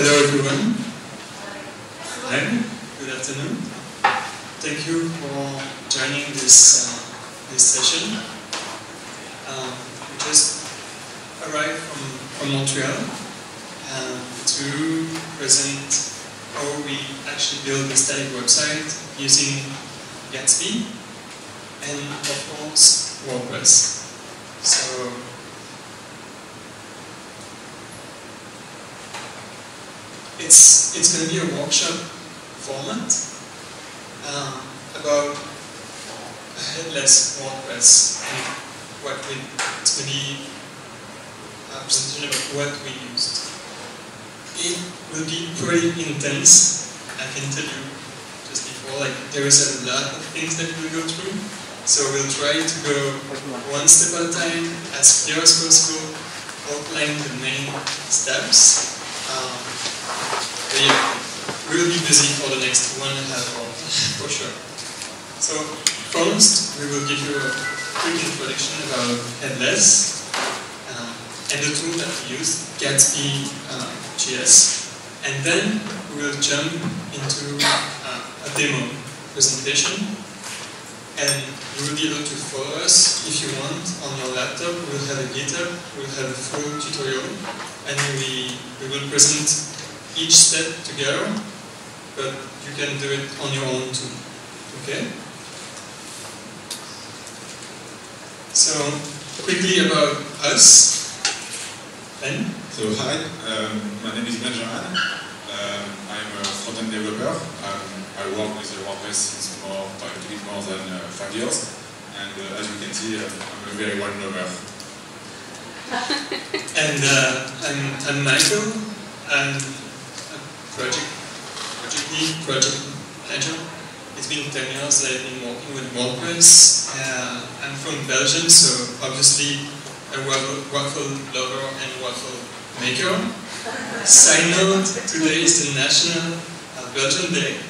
Hello everyone. Hi, good afternoon. Thank you for joining this uh, this session. Um, we just arrived from, from Montreal um, to present how we actually build a static website using Gatsby and of course WordPress. So it's it's going to be a workshop format um, about headless WordPress and what we it's going to be a presentation about what we used. It will be pretty intense, I can tell you just before. Like there is a lot of things that we'll go through, so we'll try to go one step at a time, as clear as possible, outline the main steps. Um, but yeah, we'll be busy for the next one and a half hour, for sure. So first, we will give you a quick introduction about Headless um, and the tool that we use, Gatsby uh, JS. And then we will jump into uh, a demo presentation and you will be able to follow us if you want on your laptop. We'll have a GitHub, we'll have a full tutorial and we, we will present each step together, but you can do it on your own too. Okay? So, quickly about us. Ben? So hi, um, my name is Benjamin. Um, I'm a front-end developer. Um, I work with WordPress since more, a bit more than uh, five years. And uh, as you can see, uh, I'm a very well knower. and uh, I'm, I'm Michael. I'm a project, project project manager. It's been 10 years that I've been working with WordPress. Uh, I'm from Belgium, so obviously a waffle, waffle lover and waffle maker. Side note, today is the National uh, Belgian Day.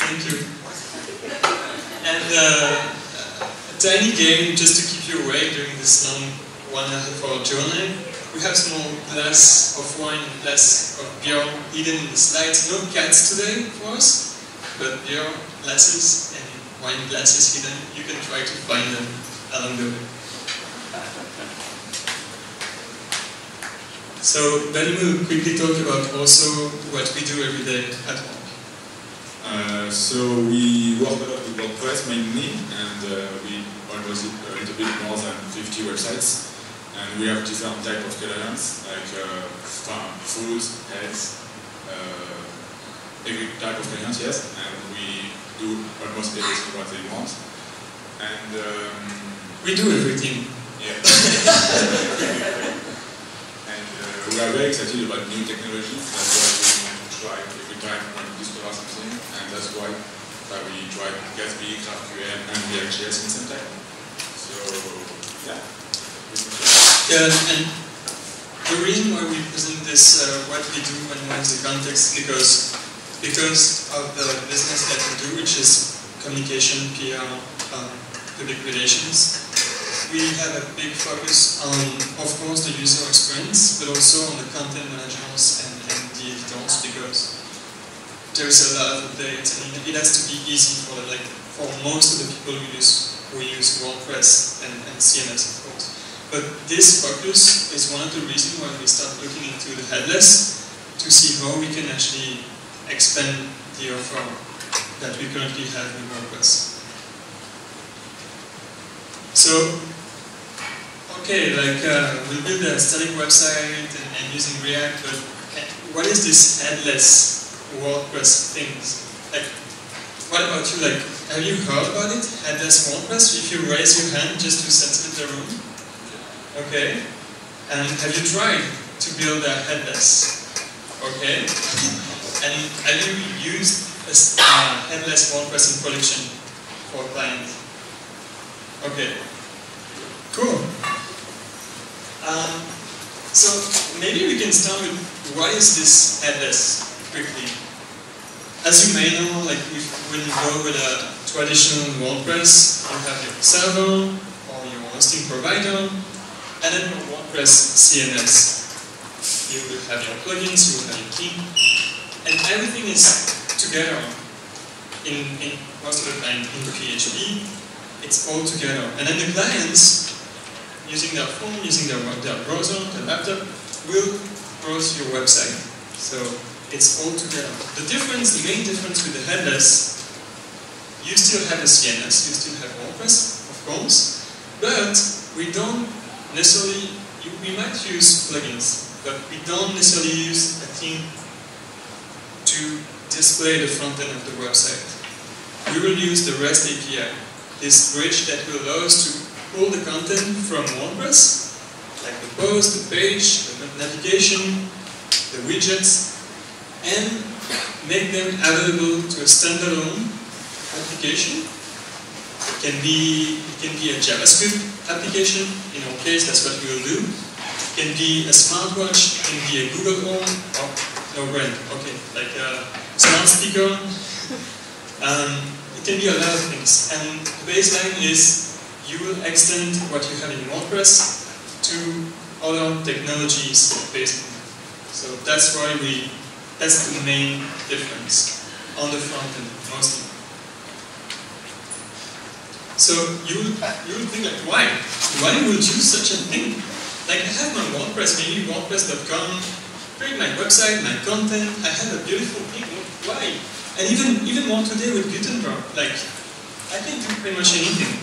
Thank you. And uh, a tiny game just to keep you awake during this long half hour journey. We have small glass of wine glass of beer hidden in the slides. No cats today for us, but beer glasses and wine glasses hidden. You can try to find them along the way. So then we'll quickly talk about also what we do every day at work. Uh, so we work a lot with WordPress mainly, and uh, we almost a little bit more than 50 websites. And we have different type of clients, like uh, food, health, uh, every type of client, yes. And we do almost everything what they want. And um, We do everything. yeah. and uh, we are very excited about new technologies. That's why we want to try every time when we discover something, and that's why that we try Gatsby, GraphQL, and React.js in same time. So yeah. Yeah, and the reason why we present this, uh, what we do and what is the context, because because of the business that we do, which is communication, PR, um, public relations, we have a big focus on, of course, the user experience, but also on the content managers and, and the editors, because there's a lot of updates, and it has to be easy for like for most of the people who use who use WordPress and, and CMS, of course. But this focus is one of the reasons why we start looking into the headless to see how we can actually expand the offer that we currently have in WordPress. So, okay, like uh, we build a static website and, and using React, but what is this headless WordPress thing? Like, what about you? Like, have you heard about it? Headless WordPress? If you raise your hand just to settle the room. Okay. And have you tried to build a headless? Okay. and have you used a uh, headless production for a client? Okay. Cool. Um, so maybe we can start with what is this headless quickly. As you may know, like if, when you go with a traditional WordPress, you have your server or your hosting provider, and then WordPress CMS. You will have your plugins, you will have your theme, and everything is together in, in most of the time in PHP. It's all together. And then the clients, using their phone, using their, their browser, their laptop, will browse your website. So it's all together. The difference, the main difference with the headless, you still have a CMS, you still have WordPress, of course, but we don't necessarily, you, we might use plugins, but we don't necessarily use a theme to display the front end of the website. We will use the REST API, this bridge that will allow us to pull the content from WordPress, like the post, the page, the navigation, the widgets, and make them available to a standalone application. It can be it can be a JavaScript application. In our case, that's what we will do. Can be a smartwatch. Can be a Google Home. Oh, no brand. Okay, like a smart speaker. Um, it can be a lot of things. And the baseline is you will extend what you have in WordPress to other technologies based on So that's why we that's the main difference on the front end mostly. So you uh, you would think like why? Why would you such a thing? Like I have my WordPress, maybe WordPress.com, create my website, my content, I have a beautiful thing. Why? And even even more today with Gutenberg, like I can do pretty much anything.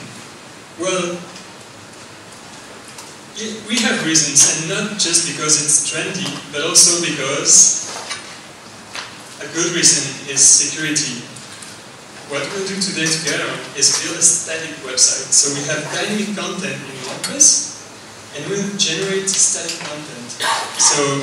Well, we have reasons, and not just because it's trendy, but also because a good reason is security. What we'll do today together is build a static website. So we have dynamic content in WordPress, and we'll generate static content. So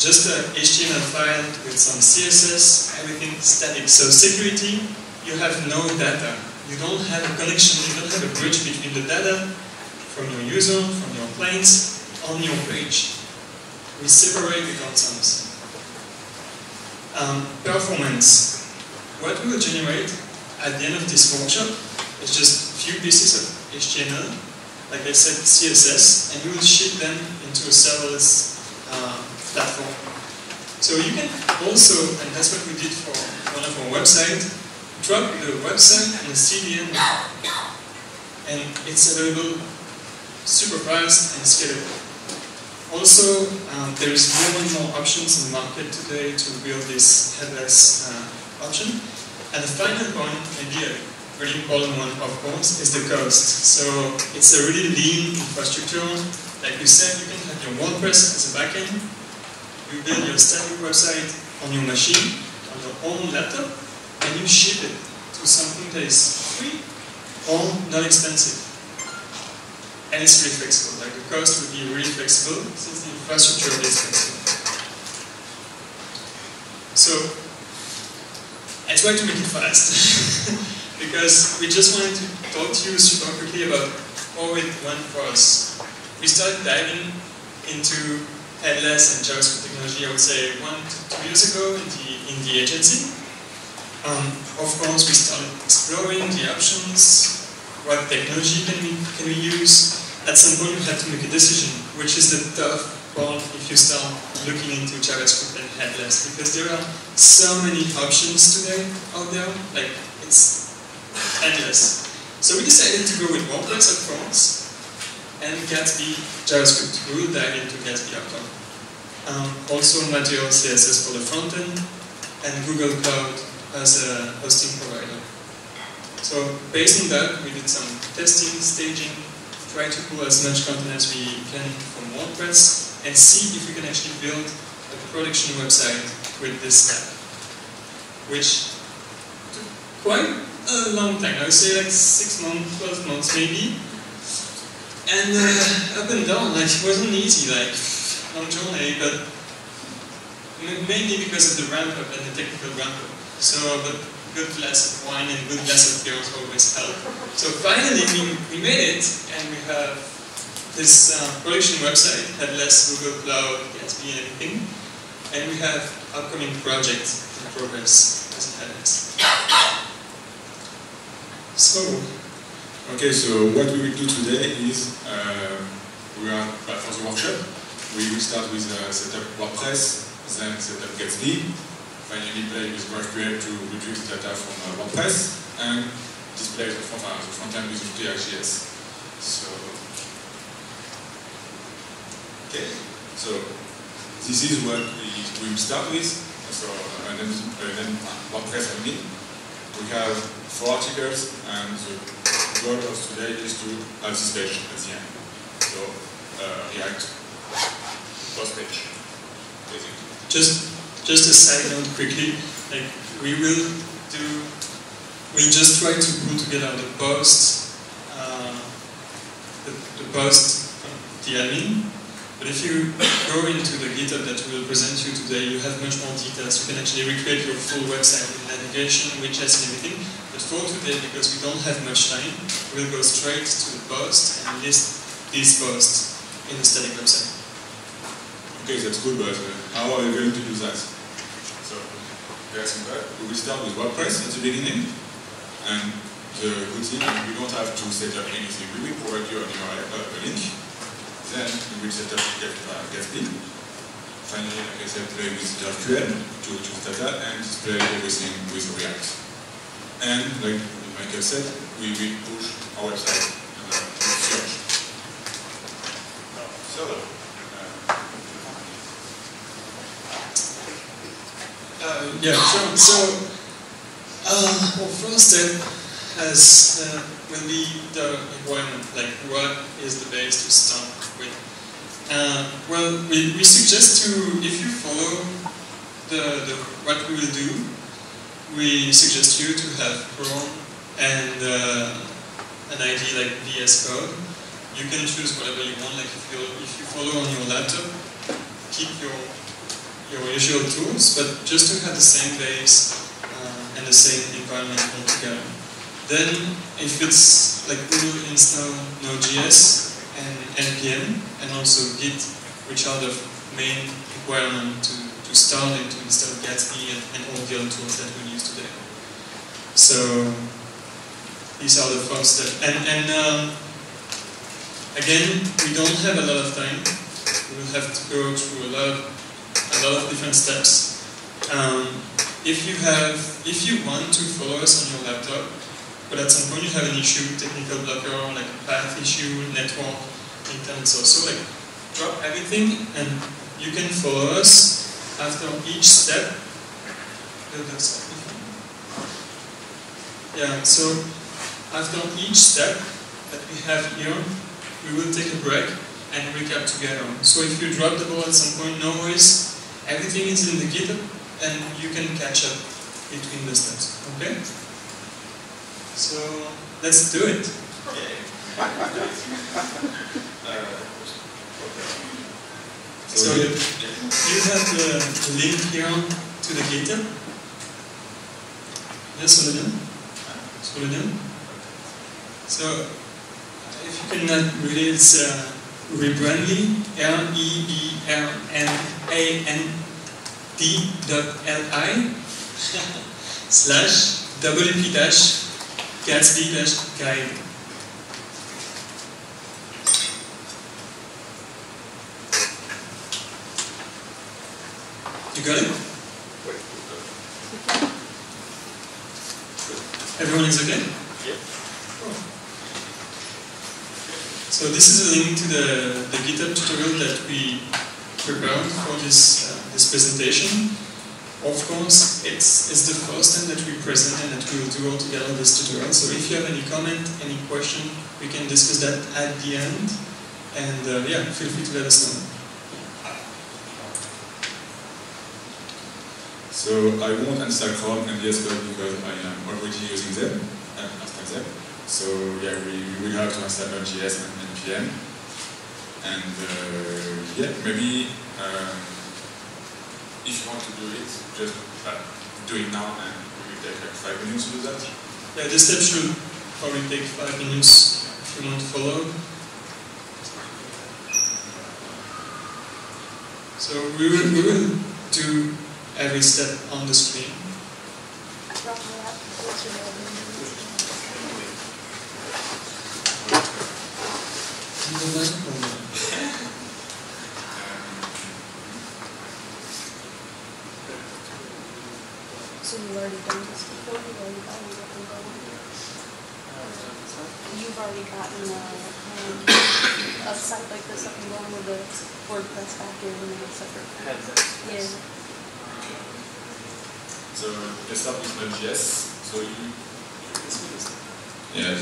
just a HTML file with some CSS, everything static. So security, you have no data. You don't have a connection, you don't have a bridge between the data from your user, from your clients, on your page. We separate the concepts. Um, performance what we will generate at the end of this workshop is just a few pieces of HTML, like I said, CSS, and we will ship them into a serverless uh, platform. So you can also, and that's what we did for one of our websites, drop the website and the CDN, and it's available super fast and scalable. Also, um, there is more and more options in the market today to build this headless uh, option. And the final point, maybe a really important one, of course, is the cost. So it's a really lean infrastructure. Like you said, you can have your WordPress as a backend. You build your static website on your machine, on your own laptop, and you ship it to something that is free or not expensive. And it's really flexible. Like the cost would be really flexible since the infrastructure is flexible. So I tried to make it fast because we just wanted to talk to you super quickly about how it went for us. We started diving into headless and JavaScript technology, I would say one to two years ago in the, in the agency. Um, of course, we started exploring the options, what technology can we, can we use. At some point, we had to make a decision, which is the tough part if you start looking into JavaScript and headless because there are so many options today out there, like it's endless. So we decided to go with WordPress of course and Gatsby JavaScript. We will dive into Gatsby after. Um, also Material CSS for the front end and Google Cloud as a hosting provider. So based on that, we did some testing, staging, try to pull as much content as we can from WordPress and see if we can actually build a production website with this step, which took quite a long time. I would say like six months, 12 months maybe. And uh, up and down, like it wasn't easy, like long journey, but mainly because of the ramp up and the technical ramp up. So, but good glass of wine and good glass of beer always help. So finally we, we made it and we have this uh, production website, headless Google Cloud, Gatsby and everything. And we have upcoming projects in progress as it happens. So, Okay, so what we will do today is uh, we are for the workshop. We will start with uh, setup WordPress, then setup Gatsby, finally play with GraphQL to retrieve data from uh, WordPress, and display the front, uh, the front end with React.js. So, okay, so this is what we will start with. So, then WordPress only. We have four articles, and the goal of today is to have this page at the end. So, uh, React post page, basically. Just, just a side note quickly, like we will do, we'll just try to put together the post, uh, the, the post the admin. But if you go into the GitHub that we will present you today, you have much more details. You can actually recreate your full website with navigation, widgets, and everything. But for today, because we don't have much time, we'll go straight to the post and list these posts in the static website. Okay, that's good, but uh, how are you going to do that? So, simple. We will start with WordPress at the beginning, and the good thing we don't have to set up anything. We will provide you a URL, a link. Then we will set up Get, uh, Gatsby. Finally, like I said, play with GraphQL to choose data and display everything with React. And like Michael said, we will push our website and uh, search. So, uh, Uh, yeah, sure. So, uh, well, first step has uh, will be the environment. Like, what is the base to start with? Uh, well, we, we suggest to, if you follow the, the what we will do, we suggest you to have Chrome and uh, an ID like VS Code. You can choose whatever you want. Like, if you if you follow on your laptop, keep your your usual tools, but just to have the same base uh, and the same environment altogether. Then, if it's like will install Node.js and NPM and also Git, which are the main requirement to, to start and to install Gatsby and, and all the other tools that we use today. So, these are the first steps. And, and um, again, we don't have a lot of time. We will have to go through a lot of a lot of different steps. Um, if you have, if you want to follow us on your laptop, but at some point you have an issue, technical blocker, like a path issue, network, internet source, so like drop everything and you can follow us after each step. Yeah, so after each step that we have here, we will take a break and recap together. So if you drop the ball at some point, no worries, everything is in the GitHub and you can catch up between the steps. Okay? So let's do it. So you, you have the, the link here on to the GitHub. Yes, Solomon? Solomon? So if you cannot read it, it's uh, Rebrandly, dot L-I slash WP dash Gatsby dash guide. You got it? Everyone is okay? So this is a link to the, the GitHub tutorial that we prepared for this, uh, this presentation. Of course, it's, it's the first time that we present and that we will do all together this tutorial. So if you have any comment, any question, we can discuss that at the end. And uh, yeah, feel free to let us know. So I won't answer Chrome and VS Code because I am already using them after them. So yeah, we, we will have to install Node.js and NPM. And uh, yeah, maybe um, if you want to do it, just uh, do it now and it will take like five minutes to do that. Yeah, this step should probably take five minutes if you want to follow. So we will, we will do every step on the screen. already done this before, you've already gotten. You've already gotten a, um, a site like this up and going with a WordPress backend and a separate. Yeah. So let's is with Node.js. So you. Yeah.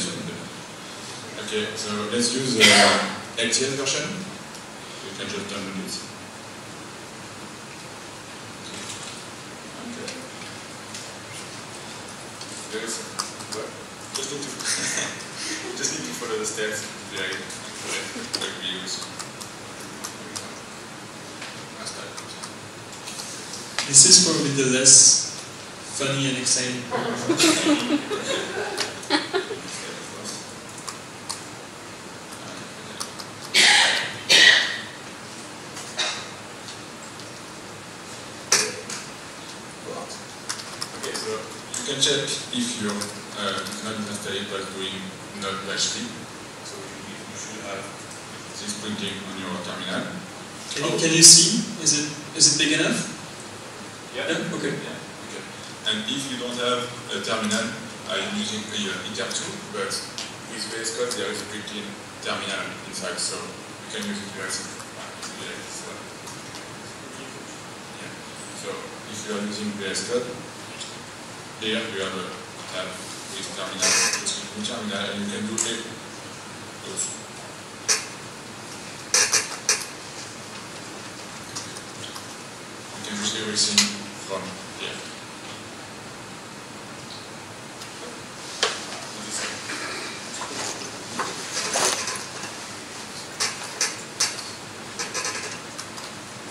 Okay, so let's use the uh, LTS version. You can just download it. There is, well, just need to, just need to follow the steps. Very correct, like we use. Last time. This is probably the less funny and exciting part. Okay, so you can check if your uh, installed by doing node dash p. So you, should have this printing on your terminal. Can you, can you see? Is it is it big enough? Yeah. Yeah. Okay. Yeah. Okay. And if you don't have a terminal, I'm using the uh, iTerm2, but with VS Code there is a built-in terminal inside, so you can use it as Yeah. So if you are using VS Code, here you have a tab with terminal, just click on terminal, and you can do it. You can do everything from here.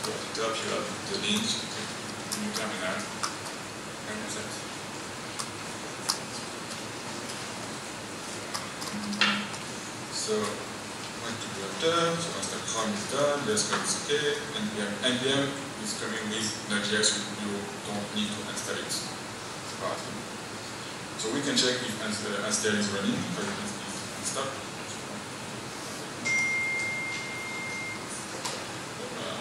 So at the top you have the link, new terminal, and that's it. So, what to do after? So once the Chrome is done, the VS Code is okay, NPM, NPM is coming you don't need to it. So we can check if install is running, for if it's stop. Uh.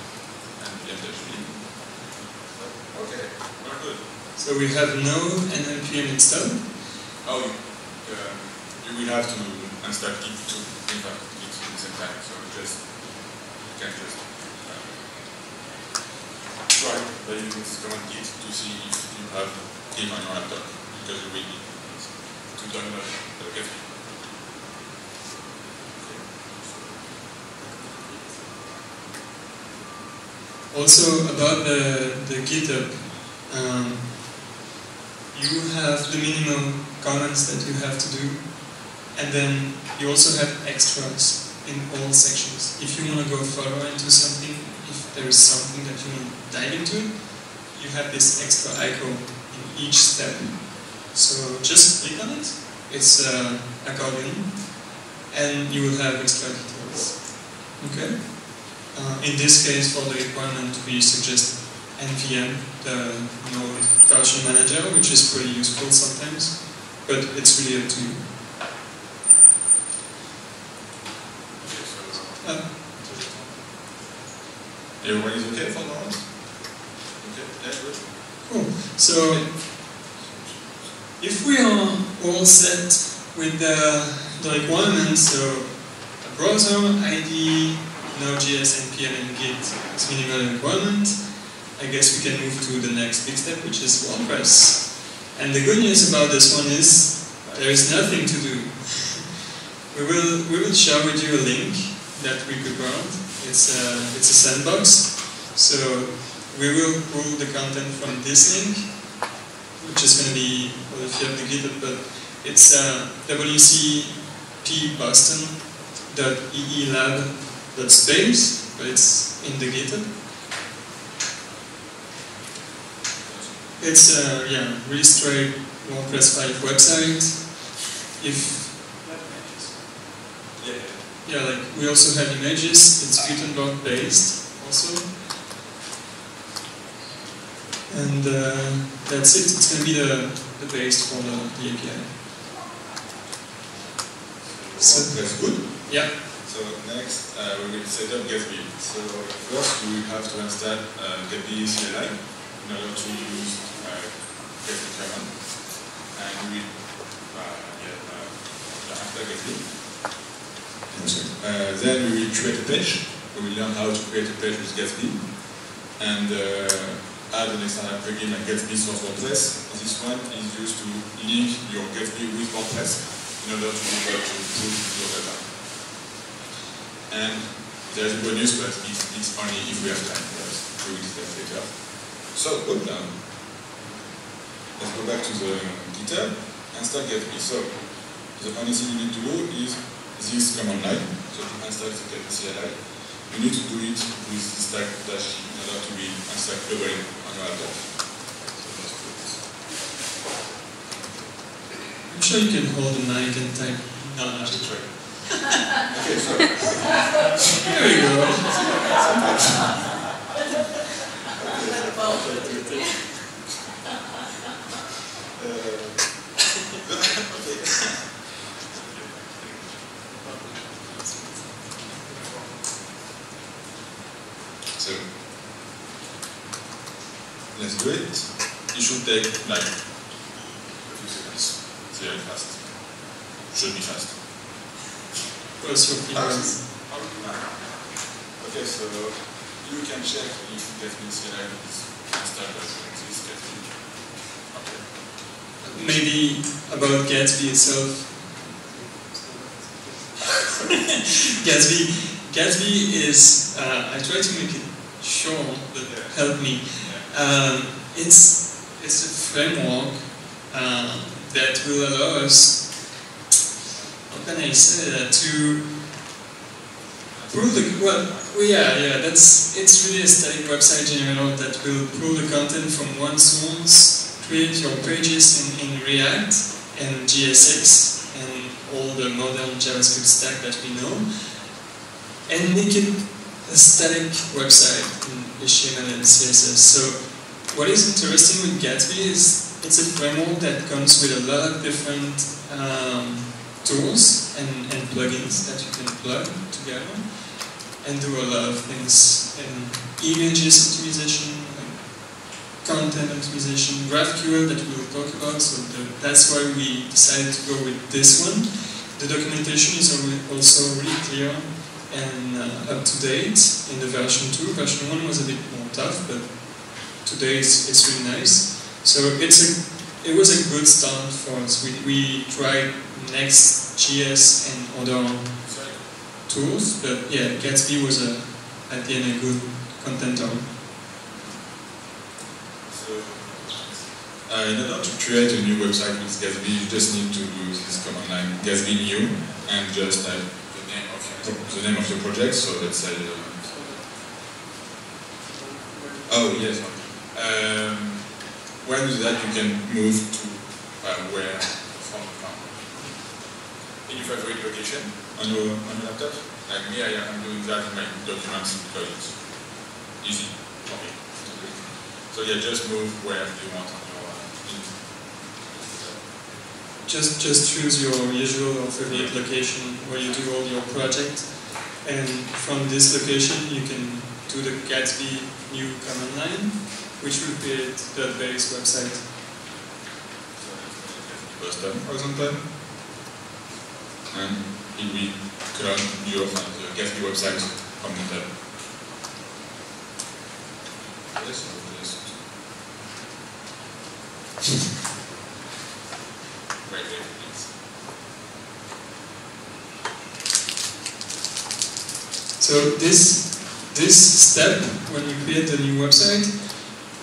Okay, very good. So we have no npm installed. Oh, uh, you will have to install Git too, in Git at the same time. So just, you can just by using this command Git to see if you have Git on your laptop, because you will need to download the Git. Also about the, the GitHub, um, you have the minimum comments that you have to do, and then you also have extras in all sections. If you want to go further into something, there is something that you want dive into, you have this extra icon in each step. So just click on it. It's uh, accordion, and you will have extra details. Okay. Uh, in this case, for the requirement, we suggest NVM, the node version manager, which is pretty useful sometimes, but it's really up to you. Okay, so Uh, everyone is okay for moment? Okay, cool. So, if we are all set with the, the requirements, so a browser, ID, Node.js, NPM, and Git is minimal requirement, I guess we can move to the next big step, which is WordPress. And the good news about this one is there is nothing to do. We will we will share with you a link that we could prepared. It's a it's a sandbox. So we will pull the content from this link, which is going to be well if you have the GitHub, but it's uh, wcpboston.eelab.space, but it's in the GitHub. It's a yeah, really straight WordPress 5 website. If Yeah. Yeah, like we also have images. It's Gutenberg based also, and uh, that's it. It's gonna be the, the base for the, the API. So- that's good. Yeah. So next, uh, we will set up Gatsby. So first, we have to install uh, Gatsby CLI in order to use uh, Gatsby command. And we will uh, yeah, uh, after Gatsby. Uh, then we will create a page. We will learn how to create a page with Gatsby and uh, add an external plugin like Gatsby Source WordPress. This one is used to link your Gatsby with WordPress in order to be able to pull your data. And there's a bonus, but it's, it's only if we have time. We will discuss later. So, good now. Let's go back to the detail and start Gatsby. So, the only thing you need to do is this command line. So to install the Gatsby CLI, you need to do it with the stack dash in order to be installed globally on your laptop. So let's do this. I'm sure you can hold the mic and type. No, no, Let's try. okay, so There we go. Uh, So let's do it. It should take like a few seconds. It's very fast. Should be fast. Fingers. Okay, so you can check if Gatsby CLI is installed as this Gatsby. Okay. Maybe about Gatsby itself. Gatsby, Gatsby is. Uh, I try to make it short, but help me. Um, it's it's a framework uh, that will allow us. How can I say that to pull the well? yeah, yeah. That's it's really a static website general that will pull the content from one source, create your pages in, in React and JSX and all the modern JavaScript stack that we know, and make it static website in HTML and CSS. So what is interesting with Gatsby is it's a framework that comes with a lot of different um, tools and, and plugins that you can plug together and do a lot of things in images optimization, content optimization, GraphQL that we will talk about. So the, that's why we decided to go with this one. The documentation is also really clear and uh, up to date in the version 2. Version 1 was a bit more tough, but today it's, it's really nice. So it's a, it was a good start for us. We, we tried Next.js and other tools, but yeah, Gatsby was a, at the end a good contender. So, uh, in order to create a new website with Gatsby, you just need to do this command line Gatsby new and just type the name of your project. So let's say. Uh, oh yes. Um, that, you can move to uh, where from, from in your favorite location on your on your laptop. Like me, I am doing that in my documents because it's easy for me. So yeah, just move wherever you want on your. Uh, in- Just just choose your usual or favorite location where you do all your project, and from this location you can do the Gatsby new command line, which will create the base website. For example. And it will clone your uh, Gatsby website from the tab. Yes, or yes. So this this step, when you create the new website,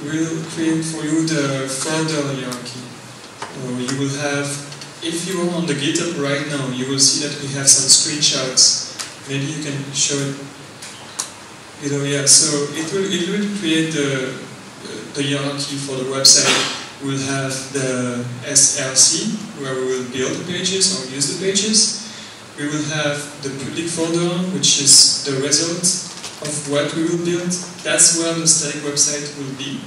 will create for you the folder hierarchy. Uh, you will have, if you are on the GitHub right now, you will see that we have some screenshots. Maybe you can show it. You know, yeah. So it will it will create the the hierarchy for the website. We'll have the SRC, where we will build the pages or use the pages. We will have the public folder, which is the result of what we will build. That's where the static website will be.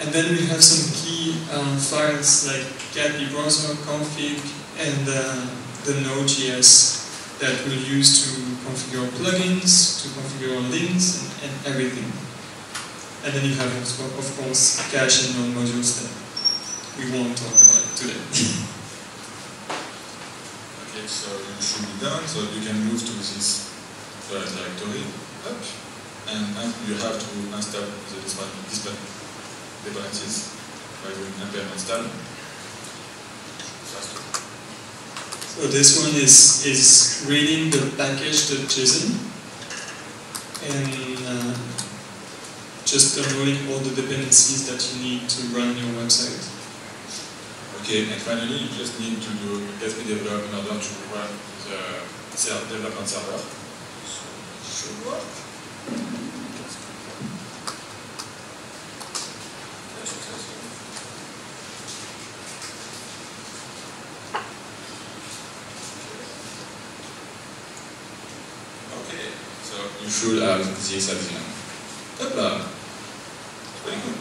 And then we have some key um, files like Gatsby browser config and uh, the Node.js that we'll use to configure plugins, to configure links, and, and everything. And then you have, of of course, cache and node_modules that we won't talk about today. Okay. Okay, so you should be done. So you can move to this uh, directory up, and, and you have to install the this dependencies by doing npm install. So this one is is reading the package.json and uh, just downloading all the dependencies that you need to run your website. Okay, and finally you just need to do Gatsby develop in order to run the development server. should work. Okay. So you should have this at the end. Hopla! Very good.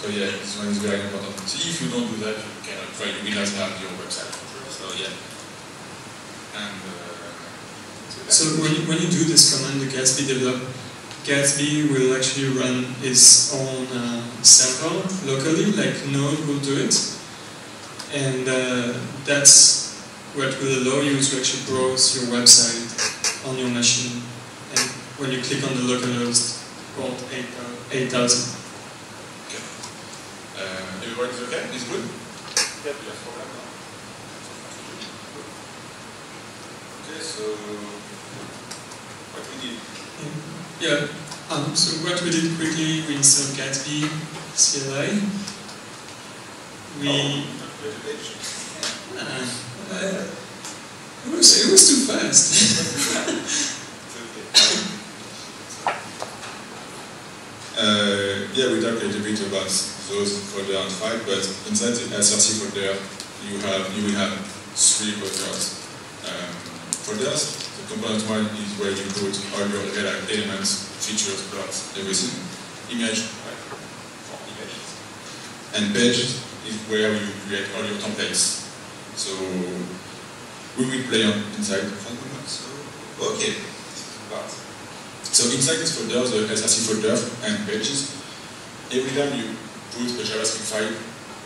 So yeah, this one is very important. See, if you don't do that, you cannot try, you will not have your website. So yeah. And uh, so when you, when you do this command, the Gatsby develop, Gatsby will actually run its own uh, server locally, like Node will do it. And uh, that's what will allow you to actually browse your website on your machine. And when you click on the localhost port 8000. Okay. Uh, everyone is okay? Is good? Yep. Okay, so what we need? Yeah. Um, so what we did quickly, we installed Gatsby CLI. We oh, uh, uh, it was it was too fast. Uh, yeah, we talked a little bit about those folder and file, but inside the SRC folder, you have you will have three folders. Um, folders. The component one is where you put all your elements, features, plots, everything. Image, right. And page is where you create all your templates. So we will play on inside. So okay. But, So inside this folder, the SRC folder and pages, every time you put a JavaScript file,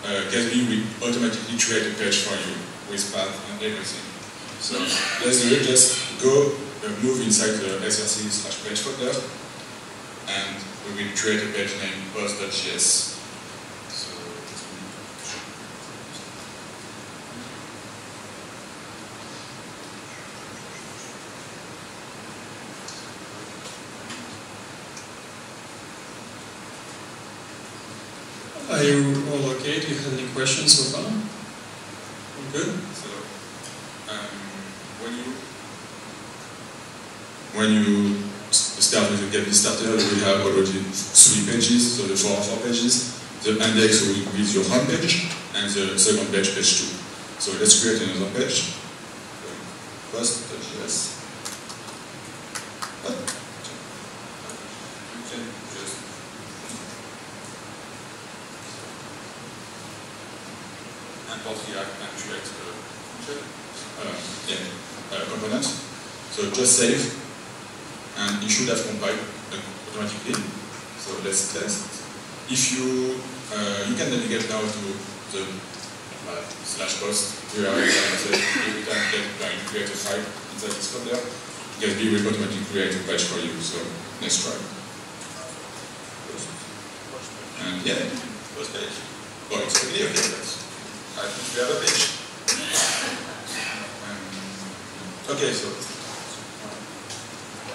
uh, Gatsby will automatically create a page for you with path and everything. So let's do it. Just go uh, move inside the SRC slash page folder, and we will create a page named post.js. Are you all okay? Do you have any questions so far? Good. So, um, when you when you start with the Gatsby starter, you have already three pages, so the four four pages. The index will be your home page, and the second page, page two. So let's create another page. First, yes. So just save, and it should have compiled automatically. So let's test. If you uh, you can navigate now to the uh, slash post where uh, every time you create a file inside this folder, Gatsby will automatically create a page for you. So let's try. And yeah, first page. Oh, it's already okay. I think we have a page. Um, okay, so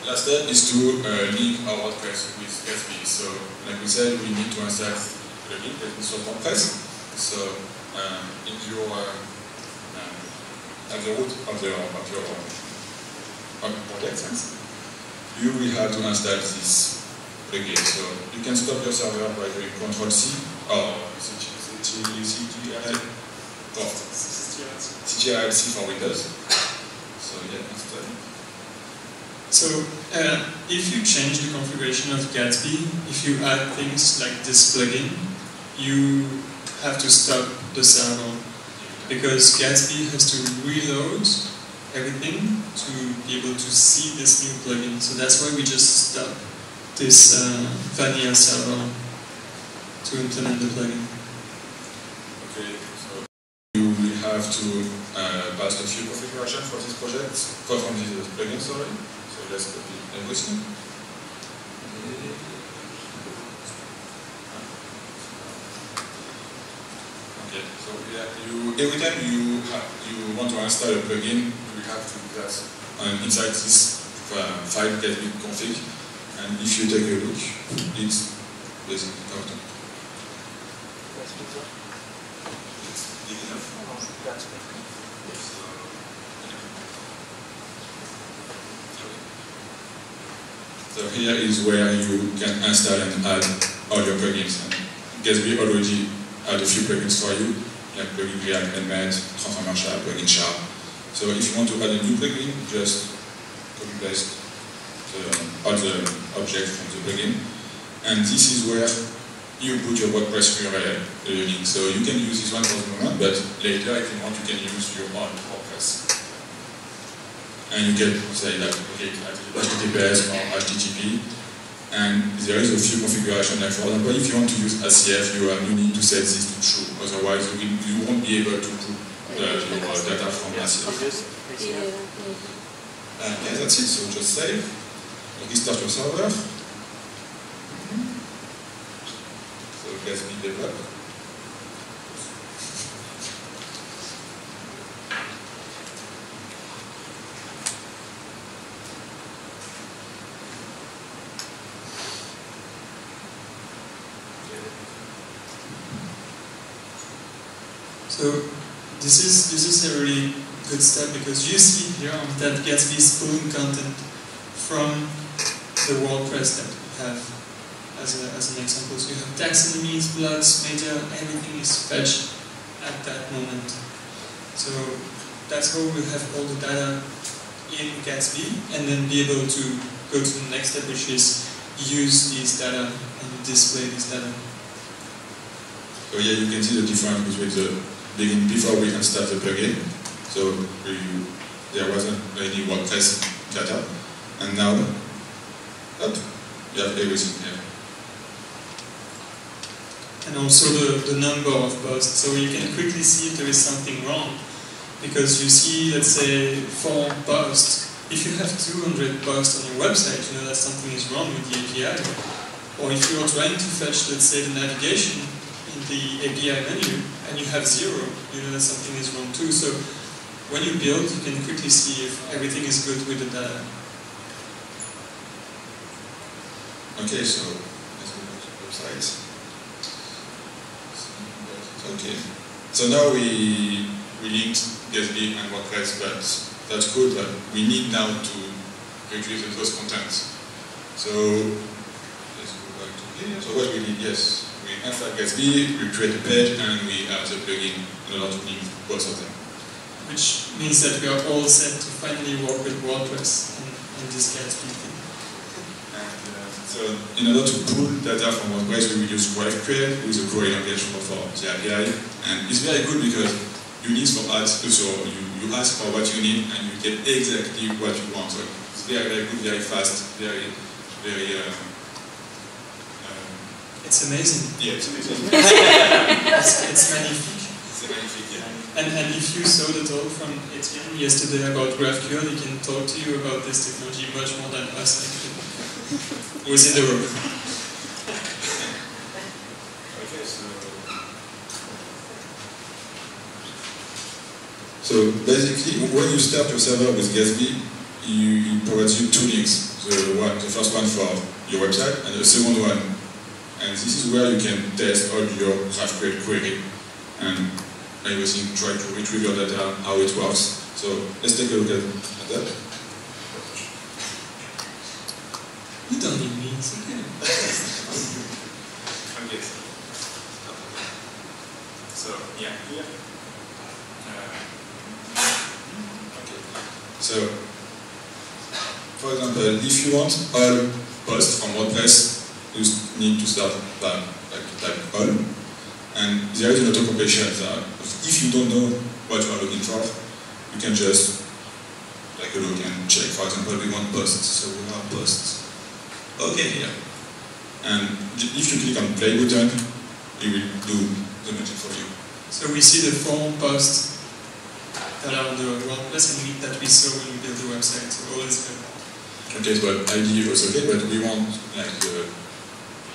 last step is to uh, link our WordPress with Gatsby. So, like we said, we need to insert the link that is on WordPress. So, um, in your um, at the root of your of your of project, you will have to install this plugin. So, you can stop your server by doing Control C or CTRL or CTRL C for Windows. So, yeah, it. So uh, if you change the configuration of Gatsby, if you add things like this plugin, you have to stop the server because Gatsby has to reload everything to be able to see this new plugin. So that's why we just stop this uh, vanilla server to implement the plugin. Okay, to uh, pass a few configurations for this project, for from this plugin, sorry. So let's copy everything. Okay, so yeah, you every time you have, you want to install a plugin, you have to do um, inside this uh, file Gatsby config, and if you take a look, it's basically out. Big enough. So here is where you can install and add all your plugins. And Gatsby already add a few plugins for you, like plugin React Helmet, Transformer Sharp, plugin Sharp. So if you want to add a new plugin, just copy paste the, all objects from the plugin. And this is where you put your WordPress URL uh, link. So you can use this one for the moment, but later if you want, you can use your own WordPress. And you can say like, okay, HTTPS or HTTP. And there is a few configurations, like for example, if you want to use ACF, you, uh, you need to set this to true, otherwise you, will, you won't be able to put uh, your uh, data from ACF. Yeah, yeah. Uh, yeah, that's it, so just save, restart your server. So Gatsby develop. So this is this is a really good step because you see here that Gatsby is pulling content from the WordPress that we have as, a, as an example. So you have taxonomies, blogs, media, everything is fetched at that moment. So that's how we have all the data in Gatsby and then be able to go to the next step which is use these data and display this data. So yeah, you can see the difference between the begin before we can start the plugin. So there wasn't any WordPress data, and now, up, you have everything here. And also the, the number of posts. So you can quickly see if there is something wrong. Because you see, let's say, four posts. If you have 200 posts on your website, you know that something is wrong with the API. Or if you are trying to fetch, let's say, the navigation in the API menu and you have zero, you know that something is wrong too. So when you build, you can quickly see if everything is good with the data. Okay, so let's go back to the website. Okay, so now we we linked Gatsby and WordPress, but that's good. But we need now to retrieve those contents. So let's go back to here. So what we need, yes, we install Gatsby, we create a page, and we add the plugin in order to link both of them. Which means that we are all set to finally work with WordPress and, and this Gatsby so in order to pull data from WordPress, we use GraphQL with a query language for the API. And it's very good because you need for ads, so you, you ask for what you need and you get exactly what you want. So it's very, very good, very fast, very, very, um, um, It's amazing. yeah, it's amazing. It's, it's magnifique. A. And, and if you saw the talk from Etienne yesterday about GraphQL, he can talk to you about this technology much more than us. Who is in the room. So. Basically, when you start your server with Gatsby, you, it provides you two links. The one, the first one for your website, and the second one. And this is where you can test all your GraphQL query and everything. Try to retrieve your data, how it works. So let's take a look at that. You don't need me, it's okay. Okay. So yeah, here. okay. So, for example, if you want all posts from WordPress, you need to start by like type all, and there is an auto completion. That if you don't know what you are looking for, you can just a look and check. For example, we want posts, so we have posts. Okay, here. And if you click on play button, it will do the magic for you. So we see the form posts that are on the WordPress and that we saw when we built the website. So all is good. Okay, but ID was okay, but we want like the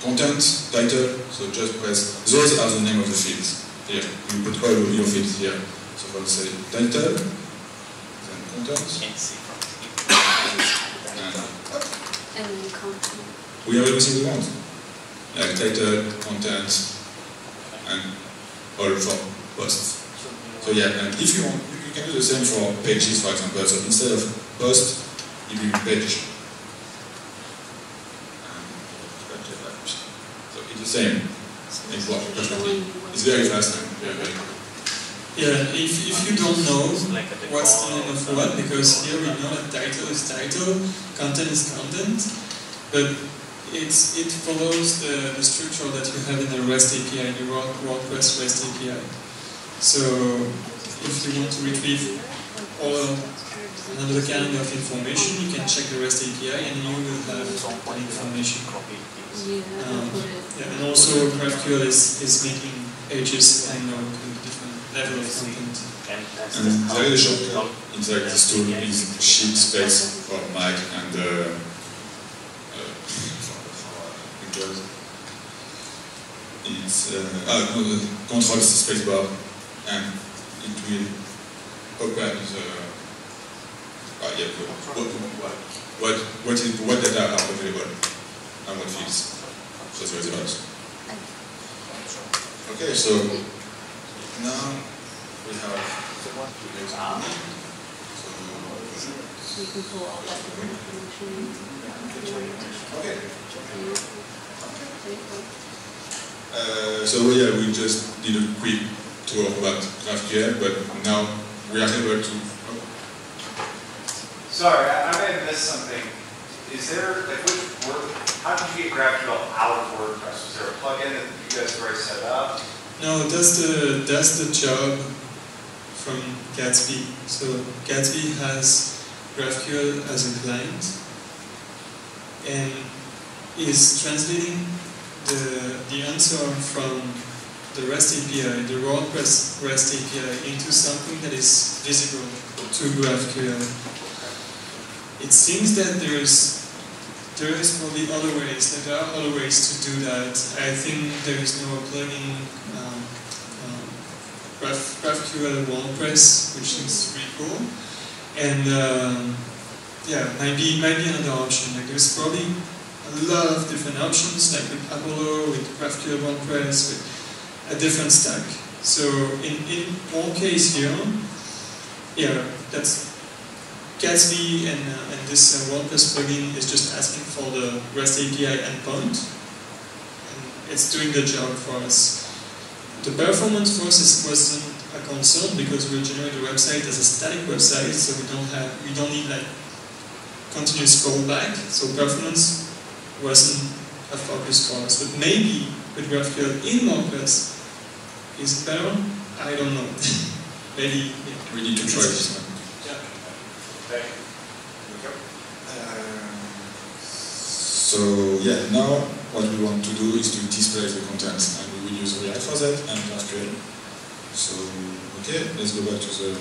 content, title, so just press, those are the name of the fields. Here, you put all of your fields here. So we'll say title, then content, Can't see from and And content. we have everything we want. Like title, content, and all for posts. So yeah, and if you want, you can do the same for pages, for example. So instead of post, you will be page. Uh, so it's the same. It's It's very fast and very, very. Yeah, if, if you don't know Like at the what's the name of what, because here we know that title is title, content is content, but it's, it follows the, the structure that you have in the REST API, the Word- WordPress REST API. So if you want to retrieve all another kind of information, you can check the REST API and you will have that information. Copy these. Yeah, Um. Yeah, and also GraphQL is, is making pages and you know, different level of content. And that's And the how- shortcut how- inside this is sheet space for Mike and uh, uh, it's uh, ah, no, the control space bar and it will open the ah, yeah, the, what, what, what, is, what data are available and what fields just the results. Okay, so now we have Ah. So you can pull all that information. Okay. Okay. Uh, so yeah, we just did a quick tour about GraphQL, but now we are able to. Sorry, I, I may have missed something. Is there, like, which word, how did you get GraphQL out of WordPress? Was there a plugin that you guys have already set up? No, that's the that's the job from Gatsby. So Gatsby has GraphQL as a client and is translating the the answer from the REST API, the WordPress REST API, into something that is visible to GraphQL. It seems that there's there is probably other ways. There are other ways to do that. I think there is no plugin um, um, Graph, GraphQL WordPress, which seems pretty cool. And um, yeah, might be might be another option. Like there's probably a lot of different options, like with Apollo, with GraphQL WordPress, with a different stack. So in in our case here, yeah, that's Gatsby and, uh, and this uh, WordPress plugin is just asking for the REST API endpoint. And it's doing the job for us. The performance for us wasn't a concern because we generate the website as a static website, so we don't have we don't need like continuous callback. So performance wasn't a focus for us. But maybe with GraphQL in WordPress is better. I don't know. maybe yeah. We need to try this. So yeah, now what we want to do is to display the contents, and we will use React for that and GraphQL. So okay, let's go back to the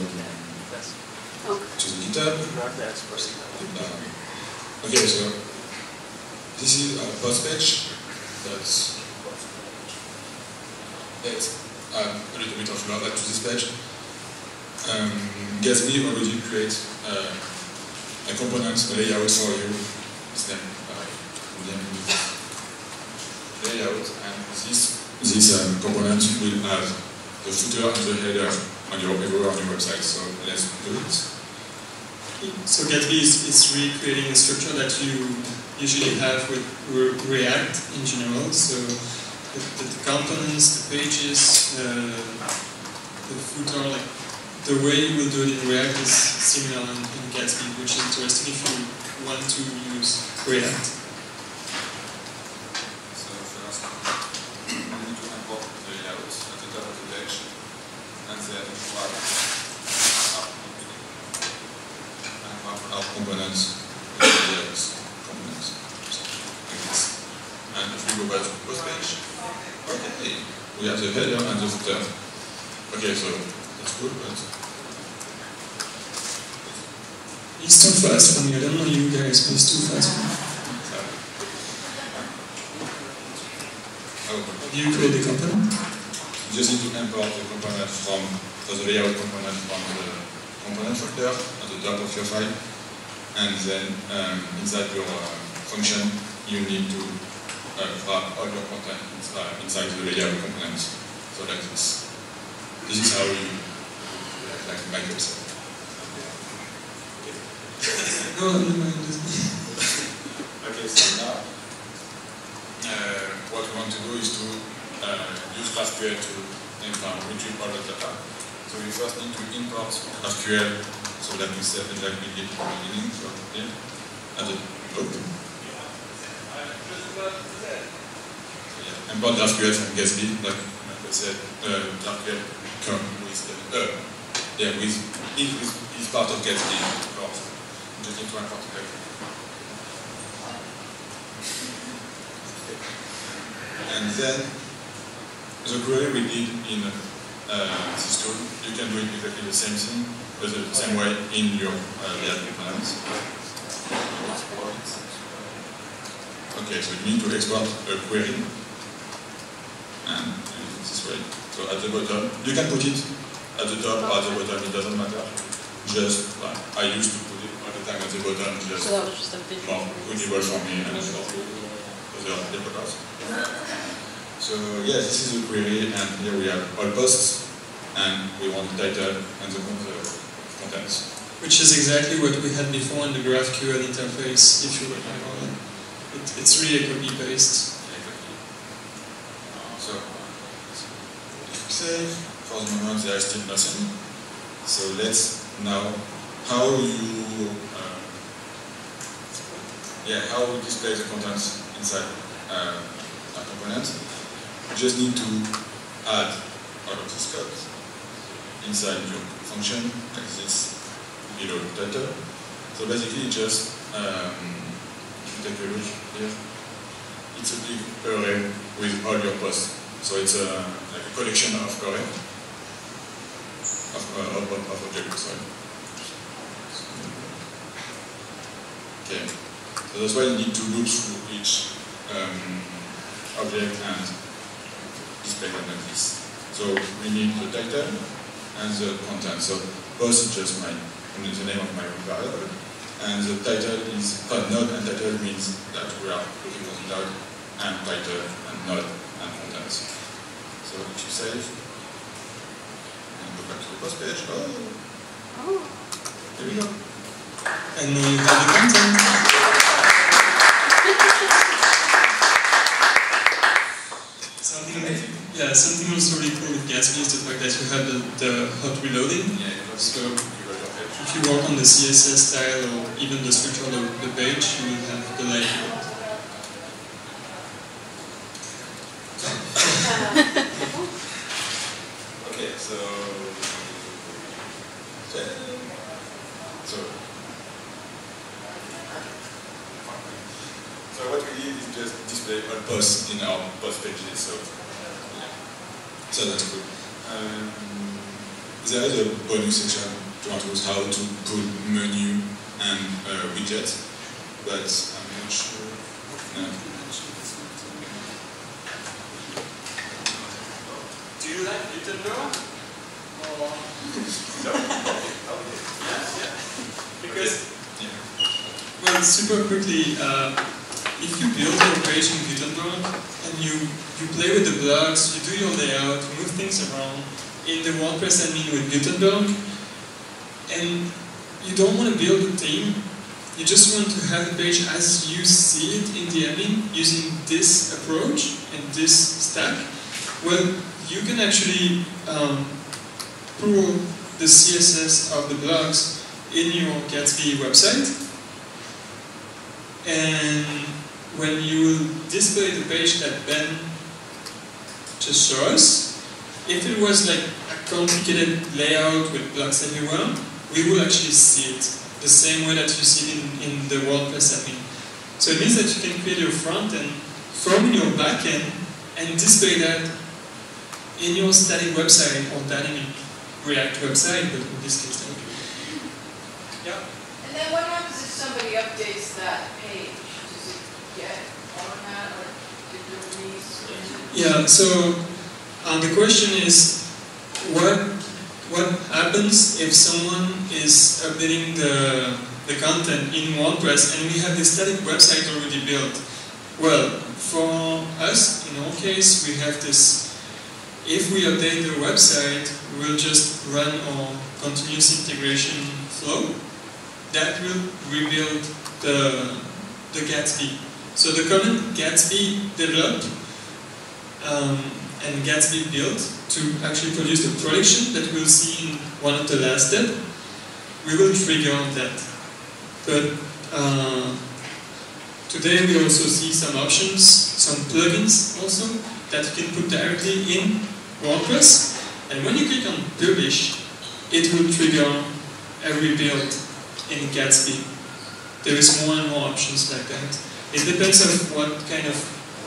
Okay. to the GitHub. Uh, okay, so this is our post page. That's let's a little bit of love to this page. Um, Gatsby already create uh, a component, a layout for you. It's name, uh, name layout, and this this um, component will add the footer and the header on your everywhere on your website. So let's do it. So Gatsby is, is recreating a structure that you usually have with Re- React in general. So the, the, the components, the pages, uh, the footer, like the way you will do it in React is similar in, Gatsby, which is interesting if you want to use React. So first, we need to import the layout at the top of the page, and then wrap our, and wrap our components with the layouts components. So, like this. And if we go go back to the post page. Okay, we have the header and the footer. Okay, so that's good, but Too fast. I don't know you guys, but it's too fast for me. oh, Do you create the component? you just need to import the component from the layout component from the component folder at the top of your file, and then um, inside your uh, function you need to uh, wrap all your content inside, inside the layout component. So like this. This is how you like, like Microsoft. No, never mind. Okay, so now uh, what we want to do is to uh, use GraphQL to import, retrieve all the data. So we first need to import GraphQL, so that we said that we did at the beginning, so here, at the oh. So, yeah, import GraphQL from Gatsby, like, like I said, uh, GraphQL come with the, uh, yeah, with, it is, is part of Gatsby, of course. And then the query we did in uh, this tool, you can do it exactly the same thing, but the same way in your uh, React components. Okay, so you need to export a query, and this way. So at the bottom, you can put it at the top or at the bottom, it doesn't matter. Just, well, I used to put it all the time at the bottom, just So that was just a visual. more audible for me and for other developers. So yeah, this is a query, and here we have all posts, and we want the title and the, con- contents. Which is exactly what we had before in the GraphQL interface, if you remember. It, it's really a copy paste. Exactly. Uh, so, if we save, for the moment there is still nothing. So let's now, how you, uh, yeah, how we display the contents inside uh, a component. You just need to add all of this code inside your function, like this, below title. So basically just, um, take a look here, it's a big array with all your posts. So it's a, like a collection of array, of, uh, of, of objects, sorry. Okay, so that's why you need to look through each um, object and display them like this. So we need the title and the content. So post is just my the name of my variable, and the title is node and title means that we are looking for the node and title and node and contents. So if you save and go back to the post page, oh, Oh. here we go. And you have the content. Something, yeah, something also really cool with Gatsby is the fact that you have the, the hot reloading. Yeah, So you got your page. if you work on the CSS style or even the structure of the page, you will have the layout. Okay, so so so what we did is just display all posts in our post pages. So so that's good. Um, there is a bonus section to introduce how to put menu and uh, widget, but I'm not sure. No. Do you like Gutenberg? Or because Yeah. Well, super quickly, uh, if you build your page in you, you play with the blocks, you do your layout, move things around. In the WordPress admin with Gutenberg, and you don't want to build a theme, you just want to have the page as you see it in the admin using this approach and this stack, well, you can actually um, pull the CSS of the blocks in your Gatsby website. And when you display the page that Ben just showed us, if it was like a complicated layout with blocks everywhere, we will actually see it the same way that you see it in, in the WordPress admin. So it means that you can create your front end from your backend and display that in your static website or dynamic React website, but in this case. Yeah. And then what happens if somebody updates that page? Does it get format or did you release? Yeah, so uh, the question is what what happens if someone is updating the, the content in WordPress and we have the static website already built? Well, for us, in our case, we have this. If we update the website, we'll just run our continuous integration flow. That will rebuild the, the Gatsby. So the command Gatsby developed um, and Gatsby built to actually produce the production that we'll see in one of the last steps, we will trigger on that. But uh, today we also see some options, some plugins also, that you can put directly in WordPress. And when you click on publish, it will trigger every build in Gatsby. There is more and more options like that. It depends on what kind of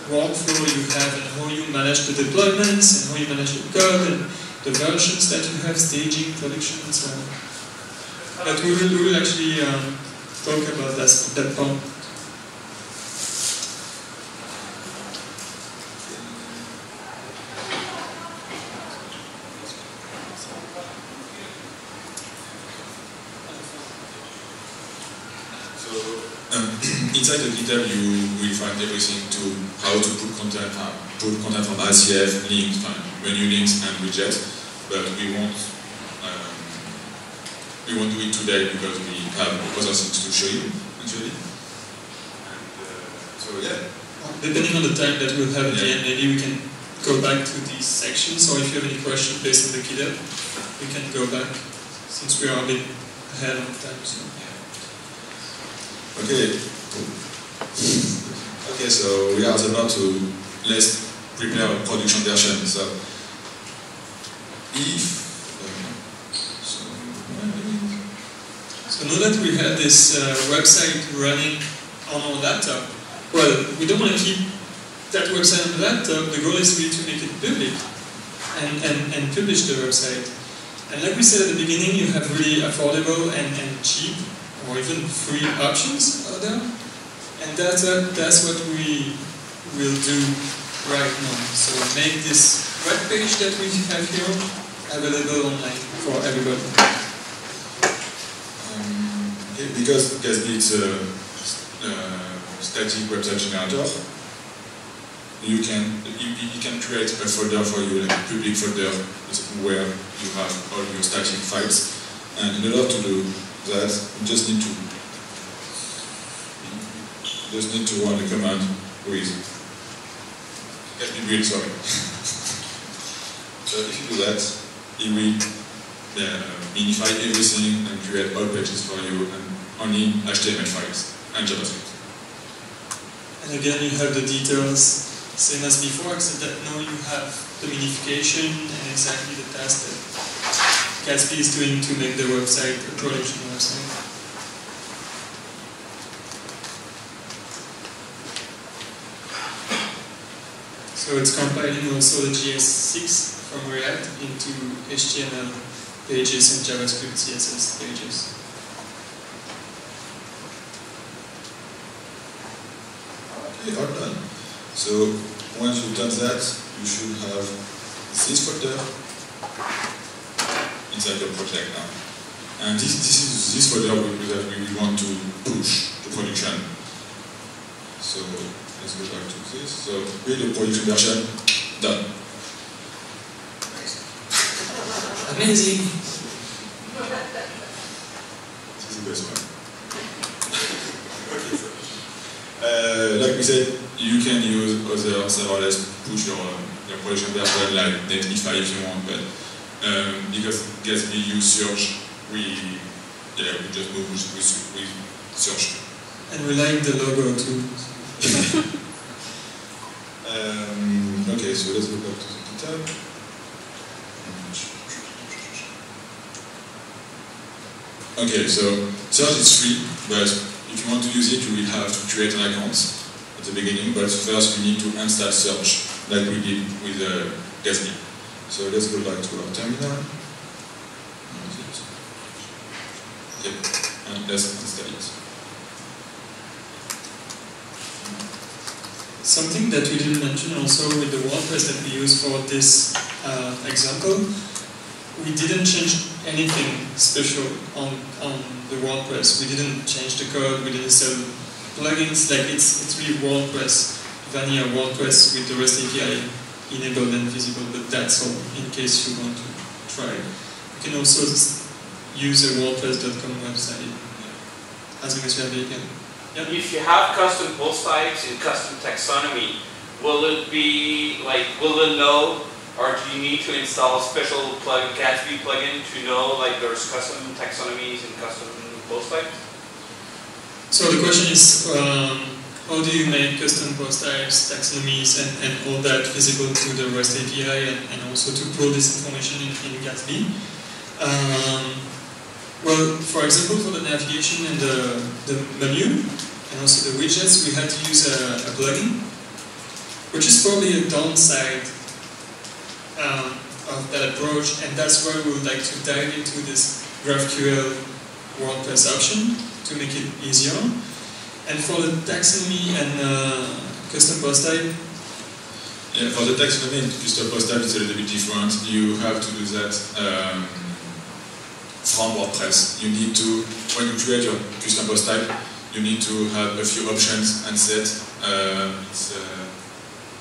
workflow you have and how you manage the deployments and how you manage the code and the versions that you have, staging, production, and so on. But we will, we will actually um, talk about that, that part. So um, inside the GitHub, find everything to how to put content, uh, put content on ACF, links, menu links, and widgets. But we won't um, we won't do it today because we have other things to show you actually. And, uh, so yeah. Depending on the time that we'll have at the end, maybe we can go back to these sections, or if you have any questions based on the GitHub, we can go back, since we are a bit ahead of time. So. Yeah. Okay. Okay, so we are about to let's prepare a production version. So if so, So now that we have this uh, website running on our laptop, well, we don't want to keep that website on the laptop. The goal is really to make it public and, and, and publish the website. And like we said at the beginning, you have really affordable and, and cheap or even free options out there. And that's, uh, that's what we will do right now. So make this web page that we have here available online for everybody. um, because Gatsby is a static website generator, you can you, you can create a folder for you, like a public folder where you have all your static files. And in order to do that, you just need to just need to run a command with Gatsby build, sorry. so if you do that, it will uh, minify everything and create all pages for you and only HTML files and JavaScript. And again, you have the details, same as before, except that now you have the minification and exactly the task that Gatsby is doing to make the website a production website. So it's compiling also the GS6 from React into HTML pages and JavaScript CSS pages. Okay, all done. So once you've done that, you should have this folder inside your project now. And this, this is this folder that we want to push to production. So let's go back to this. So build a production version, done. Amazing! This is the best one. uh, like we said, you can use other serverless to push your, your production version like Netlify if you want, but um, because Gatsby use Surge, we yeah we just move with, with, with Surge. And we like the logo too. Um, okay, so let's go back to the GitHub. Okay, so Surge is free, but if you want to use it, you will have to create an account. at the beginning, but first we need to install Surge like we did with uh, Gatsby. So let's go back to our terminal. Okay, and let's install it. Something that we didn't mention also with the WordPress that we use for this uh, example, we didn't change anything special on, on the WordPress. We didn't change the code, we didn't sell plugins, like it's, it's really WordPress, vanilla WordPress with the REST API enabled and visible, but that's all in case you want to try. You can also use a WordPress.com website as long as you have the. If you have custom post types and custom taxonomy, will it be like, will it know, or do you need to install a special plug, Gatsby plugin to know like there's custom taxonomies and custom post types? So the question is, um, how do you make custom post types, taxonomies, and, and all that visible to the REST API and, and also to pull this information in, in Gatsby? Um, well, for example, for the navigation and the, the menu, and also the widgets, we had to use a, a plugin, which is probably a downside um, of that approach, and that's why we would like to dive into this GraphQL WordPress option to make it easier. And for the taxonomy and uh, custom post type, Yeah, for the taxonomy and custom post type, it's a little bit different. You have to do that um, from WordPress. You need to, when you create your custom post type, you need to have a few options and set. Uh, it's uh,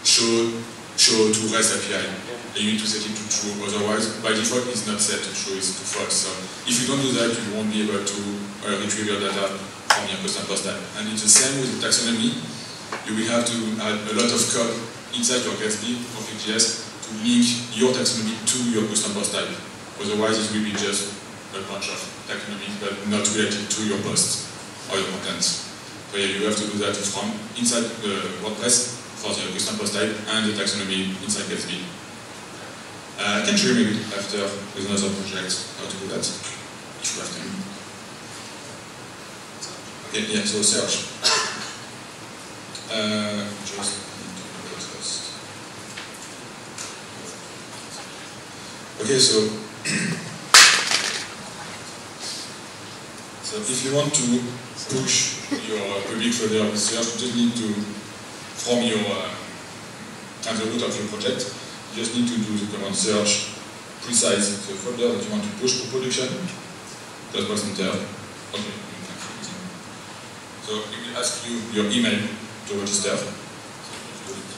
show show to REST API. And you need to set it to true. Otherwise, by default, it's not set to true. It's to false. So if you don't do that, you won't be able to uh, retrieve your data from your custom post type. And it's the same with the taxonomy. You will have to add a lot of code inside your Gatsby config.js to link your taxonomy to your custom post type. Otherwise, it will be just a bunch of taxonomy, but not related to your post or your content. So yeah, you have to do that from inside the WordPress for the custom post type and the taxonomy inside Gatsby. Uh, I can show you after with another project how to do that, if you have time. Okay, yeah, so Surge. Uh, just. Okay, so so if you want to push your public folder with Surge, you just need to from your um, at the root of your project, you just need to do the command Surge precise the folder that you want to push to production. Just press enter. Okay. So it will ask you your email to register. So you do it.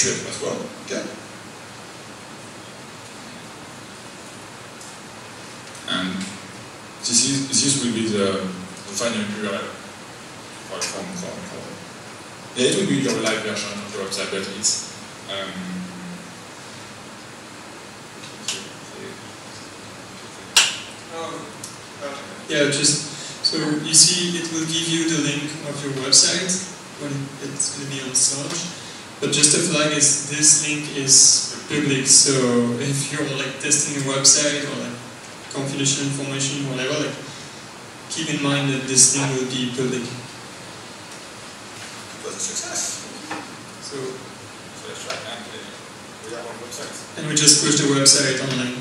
Create well. Okay. And this is this will be the, the final URL for, from, from, for yeah, it will be your live version of your website, but it's um, yeah, just so you see, it will give you the link of your website when it's going to be on Surge. But just a flag is this link is public, so if you're like testing a website or like confidential information, whatever, like keep in mind that this thing will be public. it was a success. So So let's try and we have our website. and we just push the website online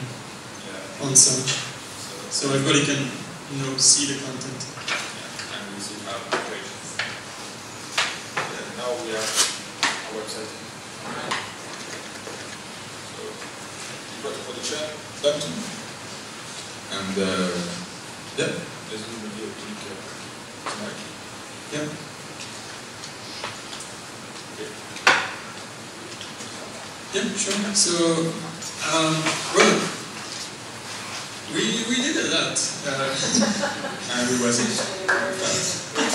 Yeah. on Surge, So, so everybody can you know see the content. yeah, and we see our page. Yeah, now we have our website. So you got the production done. Uh, yeah, let's do maybe a. Yeah. Yeah, sure. So, um, well, we, we did a lot. Uh, And we was it.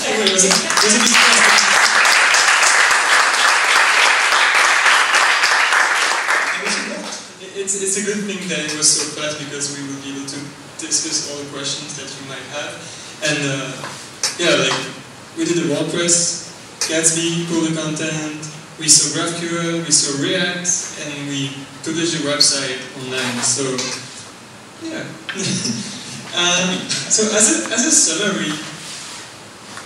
Anyway, it was a, it was a fast. It's, it's a good thing that it was so fast because we will be able to discuss all the questions that you might have. And uh, yeah, like we did the WordPress, Gatsby, pull the content, we saw GraphQL, we saw React, and we published the website online. So, yeah. um, so as a, as a summary,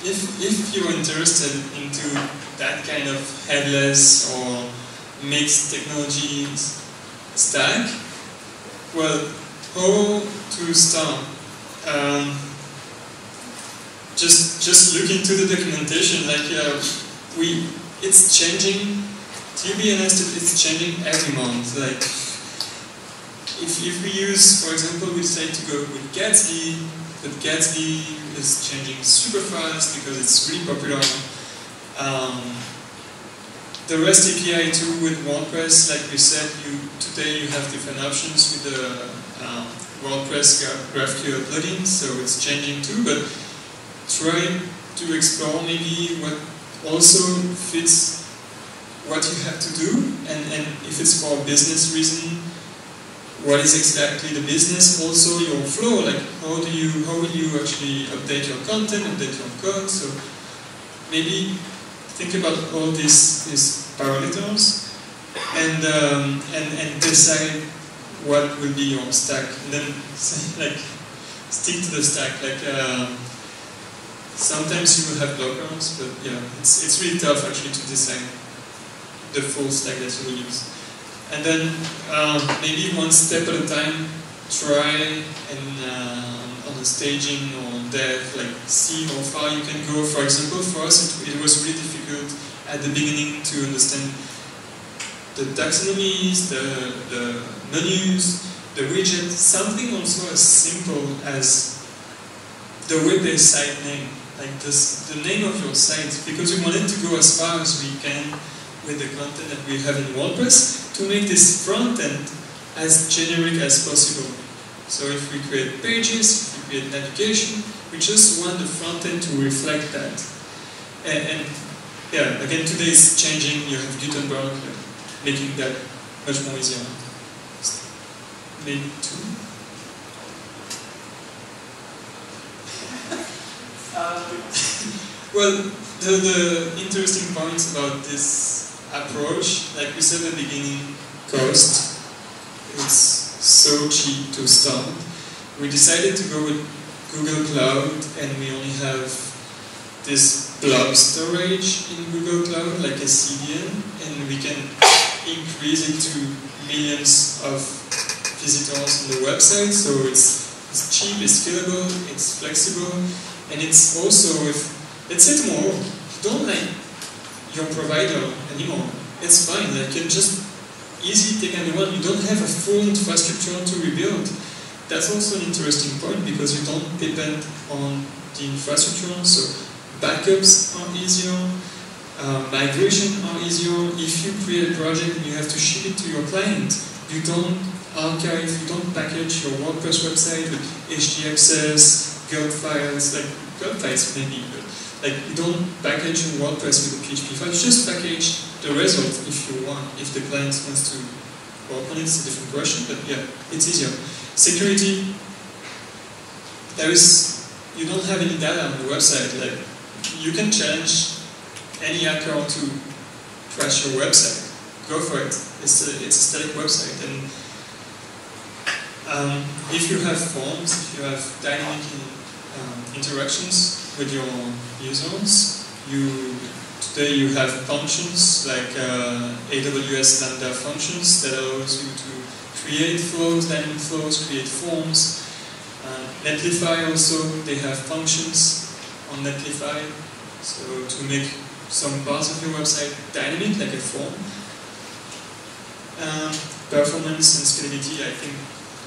if, if you're interested into that kind of headless or mixed technologies stack, well, how to start? Um, just just look into the documentation. Like uh, we, it's changing. Be it's changing every month. Like if if we use, for example, we decide to go with Gatsby, but Gatsby is changing super fast because it's really popular. Um, the REST API too with WordPress, like we said, you today you have different options with the um, WordPress GraphQL plugin, so it's changing too. But try to explore maybe what also fits what you have to do, and, and if it's for business reason, what is exactly the business? Also your flow, like how do you how will you actually update your content, update your code? So maybe think about all these, these parameters and, um, and, and decide what will be your stack. And then like stick to the stack. Like uh, sometimes you will have blockers, but yeah, it's, it's really tough actually to design the full stack that you will use. And then um, maybe one step at a time, try and uh, on the staging or dev, like see how far you can go. For example, for us it, it was really difficult at the beginning to understand the taxonomies, the, the menus, the widgets, something also as simple as the web-based site name, like this, the name of your site, because we wanted to go as far as we can with the content that we have in WordPress to make this front end as generic as possible. So if we create pages, if we create navigation, we just want the front end to reflect that. And, and yeah, again, today is changing. You have Gutenberg making that much more easier. Maybe two. well, the, the interesting point about this approach, like we said at the beginning, cost. It's so cheap to start. We decided to go with Google Cloud and we only have this blob storage in Google Cloud, like a CDN, and we can increase it to millions of visitors on the website. So it's, it's cheap, it's scalable, it's flexible, and it's also if let's say tomorrow you don't like your provider anymore, it's fine. You can just easy take a new one. You don't have a full infrastructure to rebuild. That's also an interesting point because you don't depend on the infrastructure. So backups are easier, uh, migration are easier. If you create a project and you have to ship it to your client, you don't archive, you don't package your WordPress website with htaccess, GURB files, like GURB files maybe, but like you don't package your WordPress with a PHP file, just package the result if you want, if the client wants to work on it, it's a different question, but yeah, it's easier. Security, there is, you don't have any data on the website, like you can challenge any hacker to crash your website. Go for it. It's a, it's a static website. And um, if you have forms, if you have dynamic um, interactions with your users, you today you have functions like uh, AWS Lambda functions that allows you to create flows, dynamic flows, create forms. Uh, Netlify also, they have functions on Netlify, so to make some parts of your website dynamic, like a form. Um, performance and scalability, I think,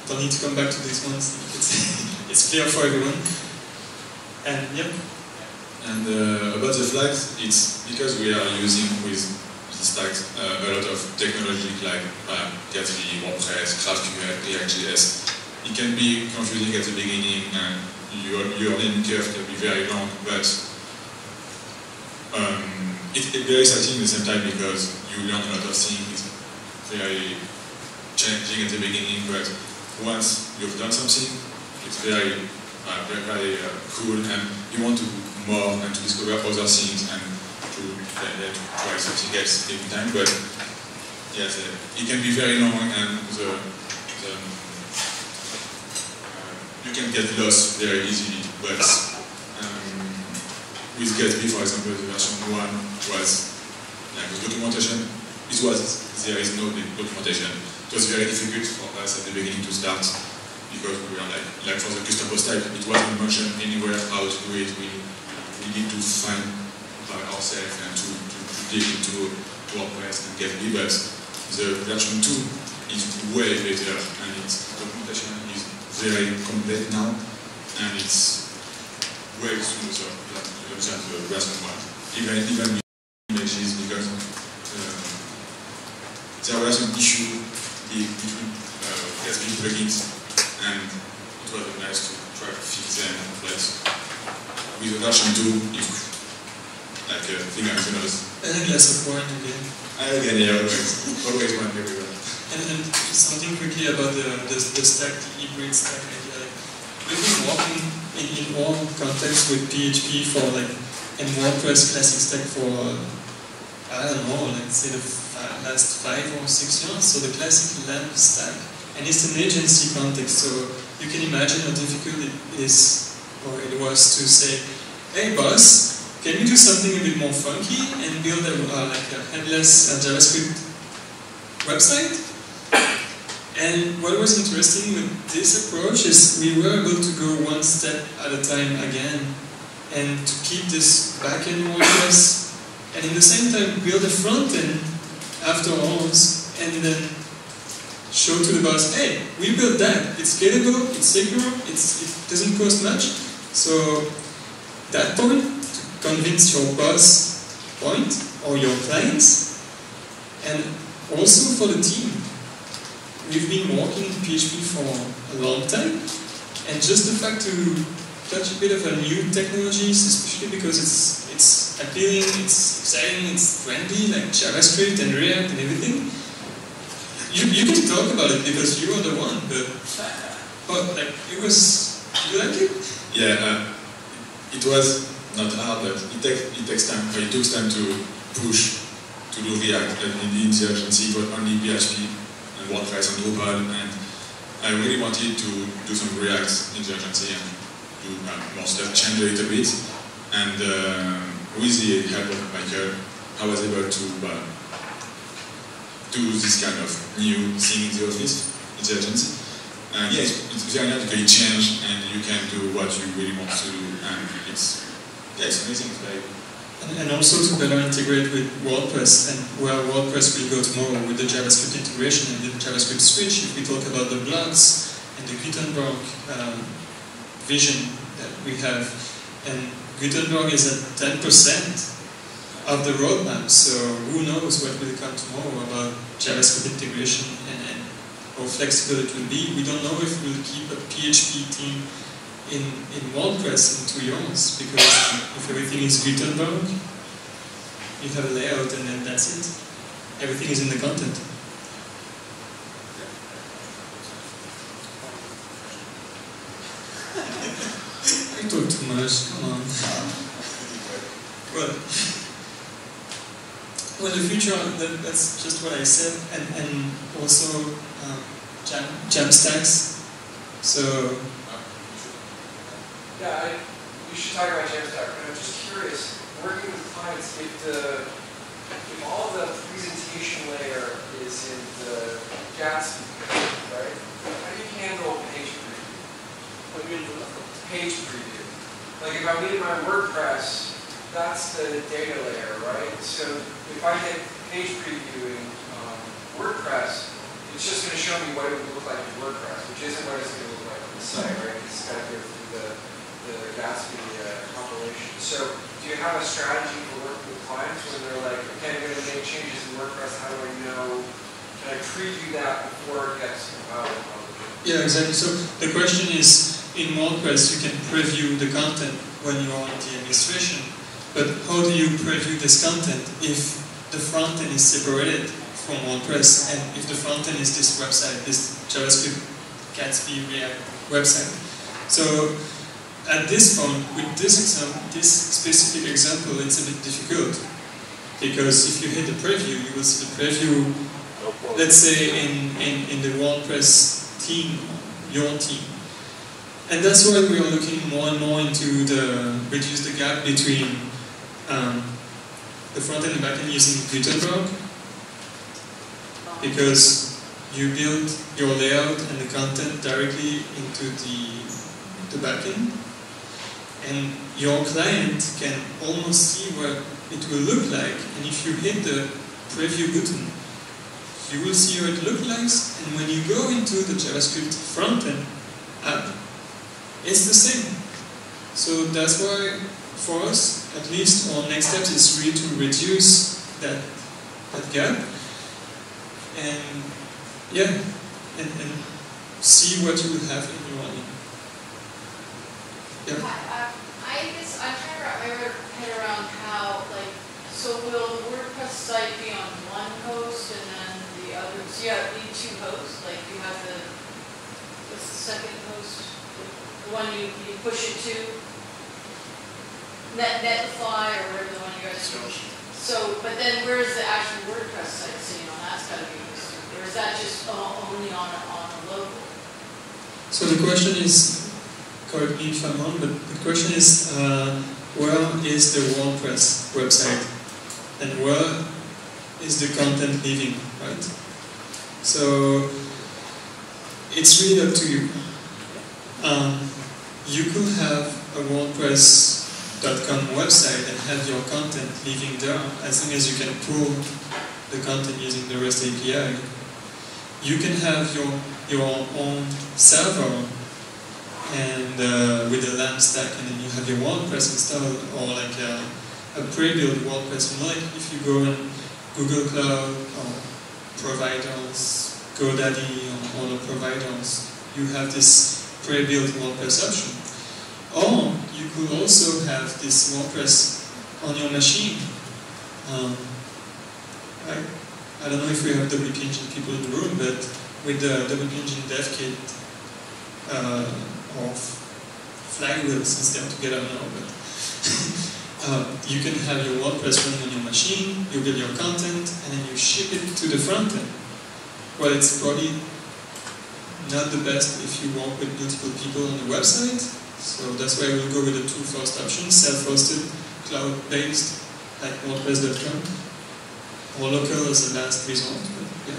don't need to come back to these ones. It's, it's clear for everyone. And yep. And uh, about the flags, it's because we are using with the stacks uh, a lot of technology like uh, Gatsby, WordPress, GraphQL, React.js. It can be confusing at the beginning and your, your learning curve can be very long, but um, it's very exciting at the same time because you learn a lot of things. Very challenging at the beginning, but once you've done something, it's very, uh, very, very uh, cool and you want to do more and to discover other things and to, then to try something else every time. But yes, uh, it can be very long and the, the uh, you can get lost very easily. But with Gatsby, for example, the version one was like documentation. It was there is no documentation. It was very difficult for us at the beginning to start because we were like like for the custom post type, it wasn't mentioned anywhere how to do it. We we need to find by ourselves and to, to, to dig into WordPress and Gatsby. But the version two is way better and its documentation is very complete now and it's way smoother than than the version one. Even even images because uh, there were some issue between uh, Gatsby plugins and it was nice to try to fix them but with the version 2 if like a thing on the nose And less of point again. I again yeah always always one everywhere And, and something quickly about the, the, the stack, the hybrid stack idea. We've been working in, all contexts with PHP for like, and WordPress classic stack for, I don't know, like say the last five or six years. So the classic LAMP stack. And it's an agency context, so you can imagine how difficult it is, or it was to say, hey boss, can you do something a bit more funky and build a, uh, like a headless uh, JavaScript website? And what was interesting with this approach is we were able to go one step at a time again and to keep this back backend WordPress and in the same time build a front end afterwards and then show to the boss, hey, we built that. It's scalable, it's secure, it's, it doesn't cost much. So that point to convince your boss point or your clients and also for the team we've been working in PHP for a long time, and just the fact to touch a bit of a new technologies, especially because it's it's appealing, it's exciting, it's trendy, like JavaScript and React and everything. You, you can talk about it because you are the one, but but like it was you like it? Yeah, uh, it was not hard, but it, take, it takes time. It takes time to push to do React and in the but only PHP WordPress and Drupal, and I really wanted to do some React in the urgency and do more stuff, change a little bit, and uh, with the help of Michael, I was able to uh, do this kind of new thing in the office, in the agency. And yeah, it's, very nice because change and you can do what you really want to do, and it's yeah, it's amazing. Very And, also to better integrate with WordPress and where WordPress will go tomorrow with the JavaScript integration and the JavaScript switch. If we talk about the blogs and the Gutenberg um, vision that we have, and Gutenberg is at 10% of the roadmap, so who knows what will come tomorrow about JavaScript integration and, and how flexible it will be. We don't know if we'll keep a PHP team in, in WordPress in two years because if everything is Gutenberg, you have a layout and then that's it. Everything is in the content. I talk too much, come on. Well, well, the future, that, that's just what I said, and, and also um, jam, Jamstacks. So, Yeah, I, you should talk about Jamstack, but I'm just curious, working with clients, if the, if all the presentation layer is in the Gatsby, right? How do you handle page preview? What do you do? Page preview. Like if I'm in my WordPress, that's the data layer, right? So if I hit page preview in um, WordPress, it's just going to show me what it would look like in WordPress, which isn't what it's going to look like on the site, right? It's go through the, Gatsby uh, compilation. So do you have a strategy for working with clients when they're like, okay, I'm going to make changes in WordPress, how do I know? Can I preview that before it gets compiled? yeah, exactly. So the question is, in WordPress, you can preview the content when you are in the administration, but how do you preview this content if the front end is separated from WordPress and if the front end is this website, this JavaScript Gatsby React website? So at this point, with this example, this specific example, it's a bit difficult. Because if you hit the preview, you will see the preview. Let's say in, in, in the WordPress team, your team, and that's why we are looking more and more into the reduce the gap between um, the front end and back end using Gutenberg because you build your layout and the content directly into the, the backend and your client can almost see what it will look like. And if you hit the preview button you will see how it looks like. And when you go into the JavaScript frontend app it's the same. So that's why for us at least our next step is really to reduce that that gap. And yeah, and, and see what you will have in your money. Yeah. I, I- I guess I'm trying to wrap my head around how, like, so will the WordPress site be on one host and then the other, so you have, need two hosts, like you have the, what's the second host? The one you, you push it to? Net, Netlify or whatever the one you guys use. So, but then where's the actual WordPress site sitting on? That's gotta be hosted, or is that just o- only on, a- on a local? So the question is, correct me if I'm wrong, but the question is, uh, where is the WordPress website and where is the content living, right? So it's really up to you. Um, you could have a WordPress.com website and have your content living there as long as you can pull the content using the REST API. You can have your your own server and uh, with a LAMP stack, and then you have your WordPress installed, or like a, a pre-built WordPress. And like if you go on Google Cloud or providers, GoDaddy or other providers, you have this pre-built WordPress option. Or you could also have this WordPress on your machine. Um, I, I don't know if we have WP Engine people in the room, but with the WP Engine dev kit uh, of flywheels since they're together now, but uh, you can have your WordPress running on your machine, you build your content, and then you ship it to the front end. Well, it's probably not the best if you work with multiple people on the website, so that's why we'll go with the two first options, self-hosted, cloud-based, like WordPress.com, or local as a last resort, but yeah.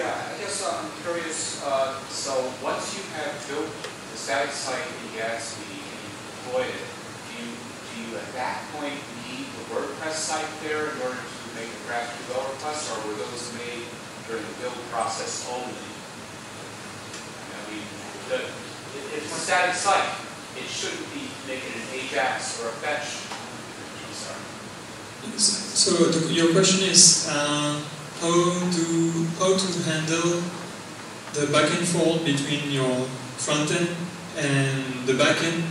Yeah, I guess I'm curious, uh, so once you have built the static site in Gatsby and you deployed it, do you, do you at that point need the WordPress site there in order to make the GraphQL requests, or were those made during the build process only? I mean, the, it- it's a static site, it shouldn't be making an Ajax or a fetch. Sorry. So the, your question is uh, how do how to handle the back and forth between your front end and the back end?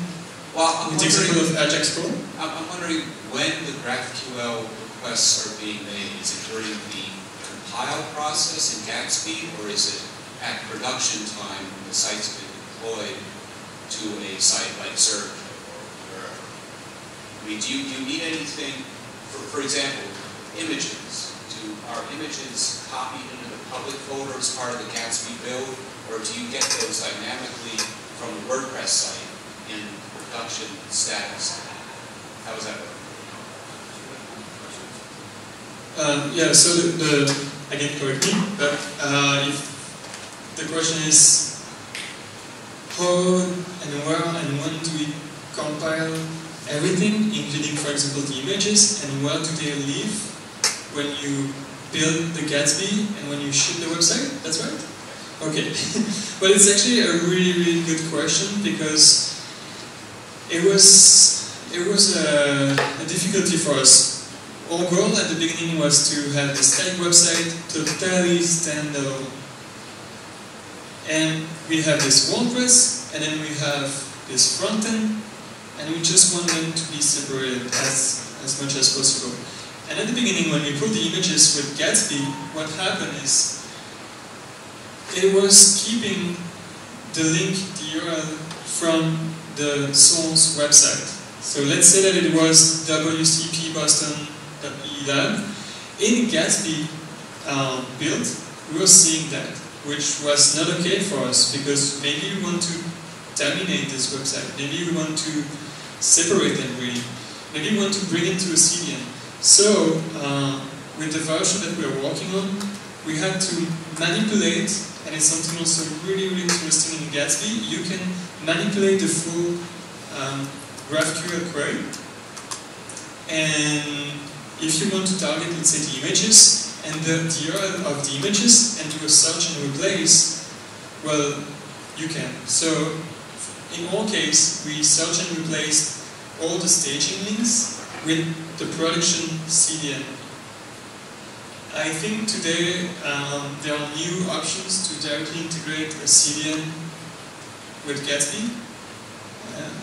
Well, I'm wondering, Ajax I'm wondering when the GraphQL requests are being made. Is it during the compile process in Gatsby, or is it at production time when the site's been deployed to a site like Surge or wherever? I mean, do you, do you need anything, for, for example, images? Do, are images copied into the public folder as part of the Gatsby build, or do you get those dynamically from the WordPress site in production status? That work? Um, yeah, so the, the again correct me, but uh, if the question is how and where and when do we compile everything, including for example the images, and where do they live when you build the Gatsby and when you ship the website? That's right? Okay. well it's actually a really, really good question because it was it was a, a difficulty for us our goal at the beginning was to have the static website totally standalone. And we have this WordPress, and then we have this front end, and we just want them to be separated as, as much as possible. And at the beginning, when we put the images with Gatsby, what happened is it was keeping the link, the URL from the source website. So let's say that it was wcpboston.elab. In Gatsby um, build, we were seeing that, which was not okay for us because maybe we want to terminate this website. Maybe we want to separate them really. Maybe we want to bring it to a CDN. So, uh, with the version that we are working on, we had to manipulate, and it's something also really, really interesting in Gatsby, you can manipulate the full um, GraphQL query. And if you want to target, let's say, the images and the, the URL of the images and do a search and replace, well, you can. So, in our case, we search and replace all the staging links with the production CDN. I think today um, there are new options to directly integrate a CDN with Gatsby. Uh,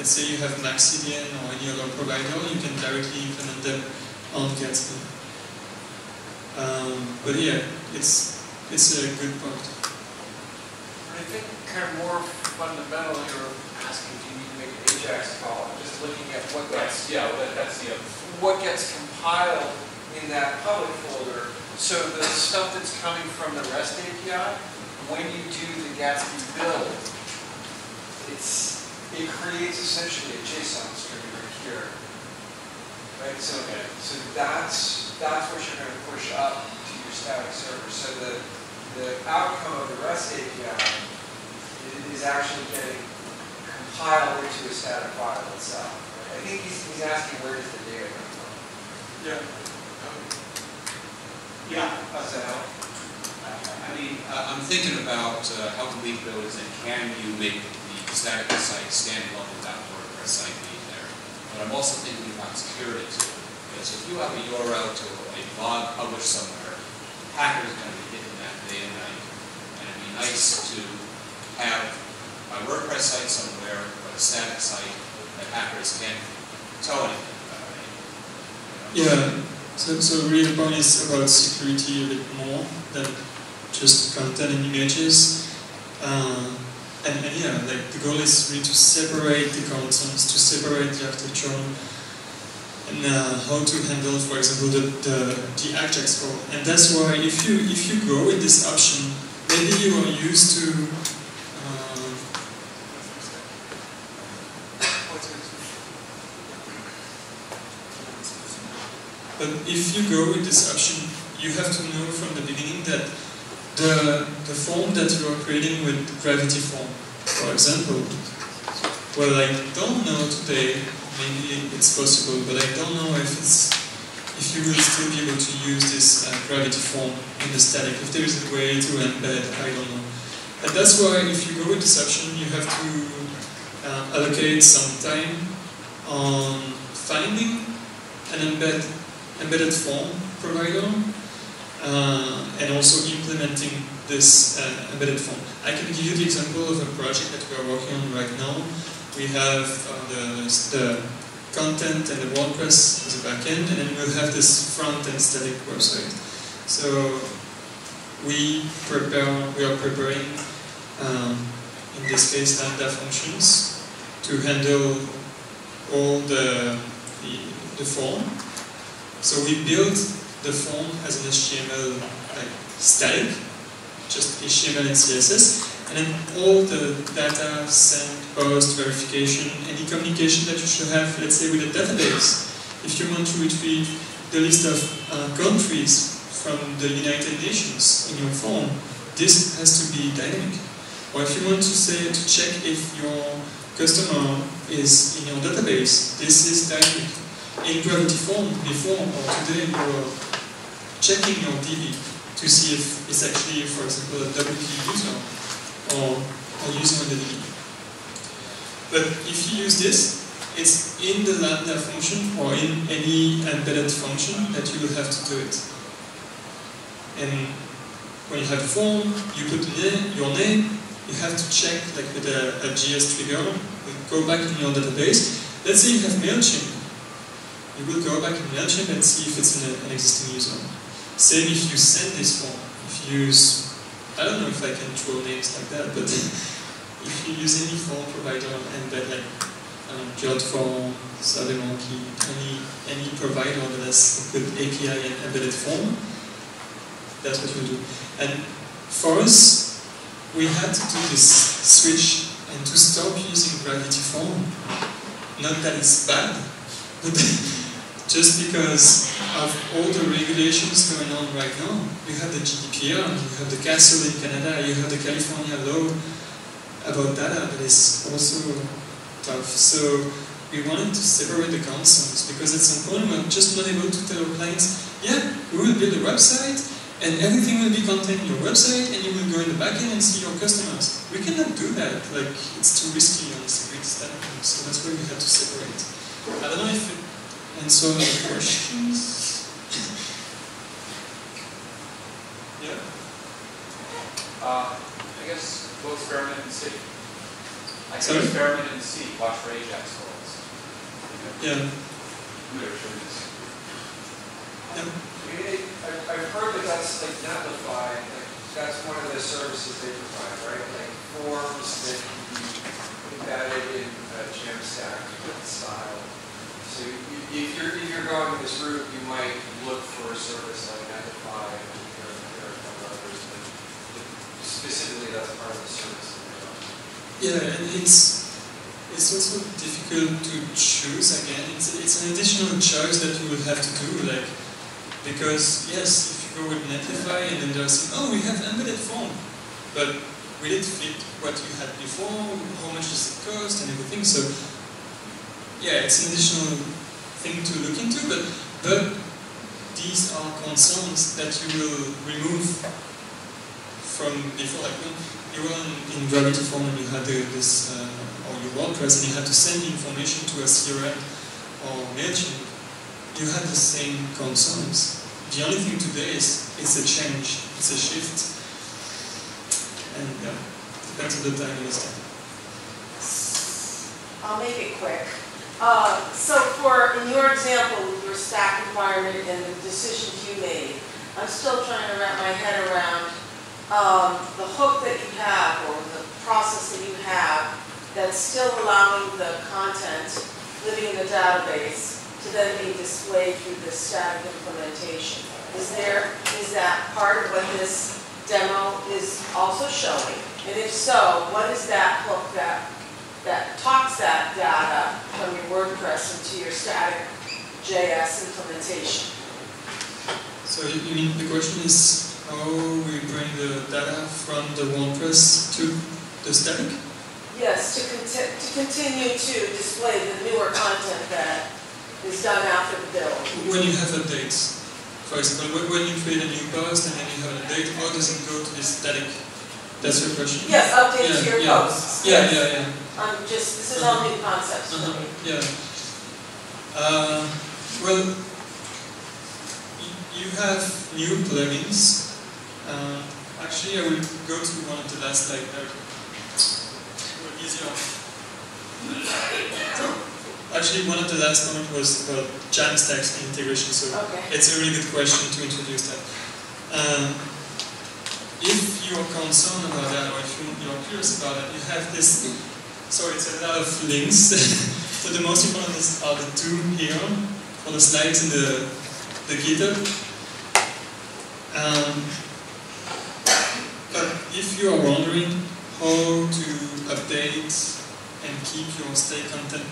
let's say you have MaxCDN or any other provider, you can directly implement them on Gatsby. Um, but yeah, it's it's a good part. I think kind of more fundamental, you're asking, do you need to make an Ajax call? Just looking at what gets, yeah, that, that's the, what gets compiled in that public folder. So the stuff that's coming from the REST API, when you do the Gatsby build, it's, it creates essentially a JSON string right here. Right, so, so that's, that's what you're gonna push up to your static server. So the, the outcome of the REST API is actually getting compiled into a static file itself. I think he's, he's asking where does the data come from? Yeah. Yeah. Help? I mean, uh, I'm thinking about uh, how the leak build and can you make the static site standalone without WordPress site being there? But I'm also thinking about security too. Because if you have a URL to a blog published somewhere, hackers are going to be hitting that day and night. And it'd be nice to have my WordPress site somewhere, but a static site that hackers can't tell anything about. You know? Yeah, so, so really the point is about security a bit more than just content and images. Uh, and, and yeah, like the goal is really to separate the contents, to separate the architecture, and uh, how to handle, for example, the, the, the Ajax call. And that's why if you if you go with this option, maybe you are used to uh, But if you go with this option, you have to know from the beginning that the, the form that you are creating with Gravity Form, for example, well, I don't know today, maybe it's possible, but I don't know if it's if you will still be able to use this uh, gravity form in the static, if there is a way to embed, I don't know. And that's why if you go with this option, you have to uh, allocate some time on finding an embed, embedded form provider uh, and also implementing this uh, embedded form. I can give you the example of a project that we are working on right now. We have uh, the, the content and the WordPress as a backend, and then we'll have this front-end static website. So we prepare, we are preparing, um, in this case, Lambda functions to handle all the, the, the form. So we build the form as an HTML like static, just HTML and CSS, and then all the data, send, post, verification, any communication that you should have, let's say with a database. If you want to retrieve the list of uh, countries from the United Nations in your form, this has to be dynamic. Or if you want to say to check if your customer is in your database, this is dynamic. In Gravity Form, before or today, you are checking your DB to see if it's actually, for example, a WP user or a user on the DB. But if you use this, it's in the Lambda function or in any embedded function that you will have to do it. And when you have a form, you put your name, you have to check like with a, a JS trigger, go back in your database. Let's say you have MailChimp. You will go back in MailChimp and see if it's an, an existing user. Same if you send this form. If you use I don't know if I can throw names like that, but if you use any form provider and then like um, JotForm, SurveyMonkey, any any provider that has a good API and embedded form, that's what we do. And for us, we had to do this switch and to stop using Gravity Form. Not that it's bad, but just because of all the regulations going on right now. You have the GDPR, you have the CASL in Canada, you have the California law about data that is also tough. So we wanted to separate the concerns because at some point we're just not able to tell our clients, yeah, we will build a website and everything will be contained in your website and you will go in the backend and see your customers. We cannot do that. Like it's too risky on the security standpoint. So that's why we had to separate. I don't know if it so the questions. yeah. Uh, I guess we'll experiment and see. I Sorry? can experiment and see, watch for Ajax calls. Yeah. Literature is. I mean, it- I've, I've heard that that's like Netlify, like, that's one of the services they provide, right? Like forms that can be embedded in a Jamstack style. So if you're, if you're going this route, you might look for a service like Netlify, a couple others, but specifically that's part of the service. they're. Yeah, and it's it's also difficult to choose again. It's it's an additional choice that you will have to do, like because yes, if you go with Netlify and then there's oh we have embedded form, but will it fit what you had before? How much does it cost and everything? So yeah, it's an additional thing to look into, but but these are concerns that you will remove from before, like when you were in, Gravity Form and you had the, this, uh, or your WordPress and you had to send information to a CRM or MailChimp, you had the same concerns. The only thing today is it's a change, it's a shift. And yeah, depends on the time you start. I'll make it quick. Uh, So for, in your example, with your stack environment and the decisions you made, I'm still trying to wrap my head around um, the hook that you have or the process that you have that's still allowing the content living in the database to then be displayed through the static implementation. Is there, is that part of what this demo is also showing? And if so, what is that hook that that talks that data from your WordPress into your static JS implementation. So you, mean the question is how we bring the data from the WordPress to the static? Yes, to conti- to continue to display the newer content that is done after the build. When you have updates, for example, when, you create a new post and then you have an update, how does it go to the static? That's your question? Yes, update to Yeah, your yeah. posts. Yeah, yeah, yeah. I'm just, this is all new concepts for Uh-huh, me. yeah. Uh, well, you have new plugins. Uh, actually, I will go to one of the last slide there. Be easier. So, actually, one of the last one was about Jamstacks integration. So Okay. it's a really good question to introduce that. Um, if you're concerned about that, or if you- you're curious about it, you have this. So it's a lot of links. so the most important is, are the two here for the slides in the the GitHub. Um, but if you are wondering how to update and keep your state content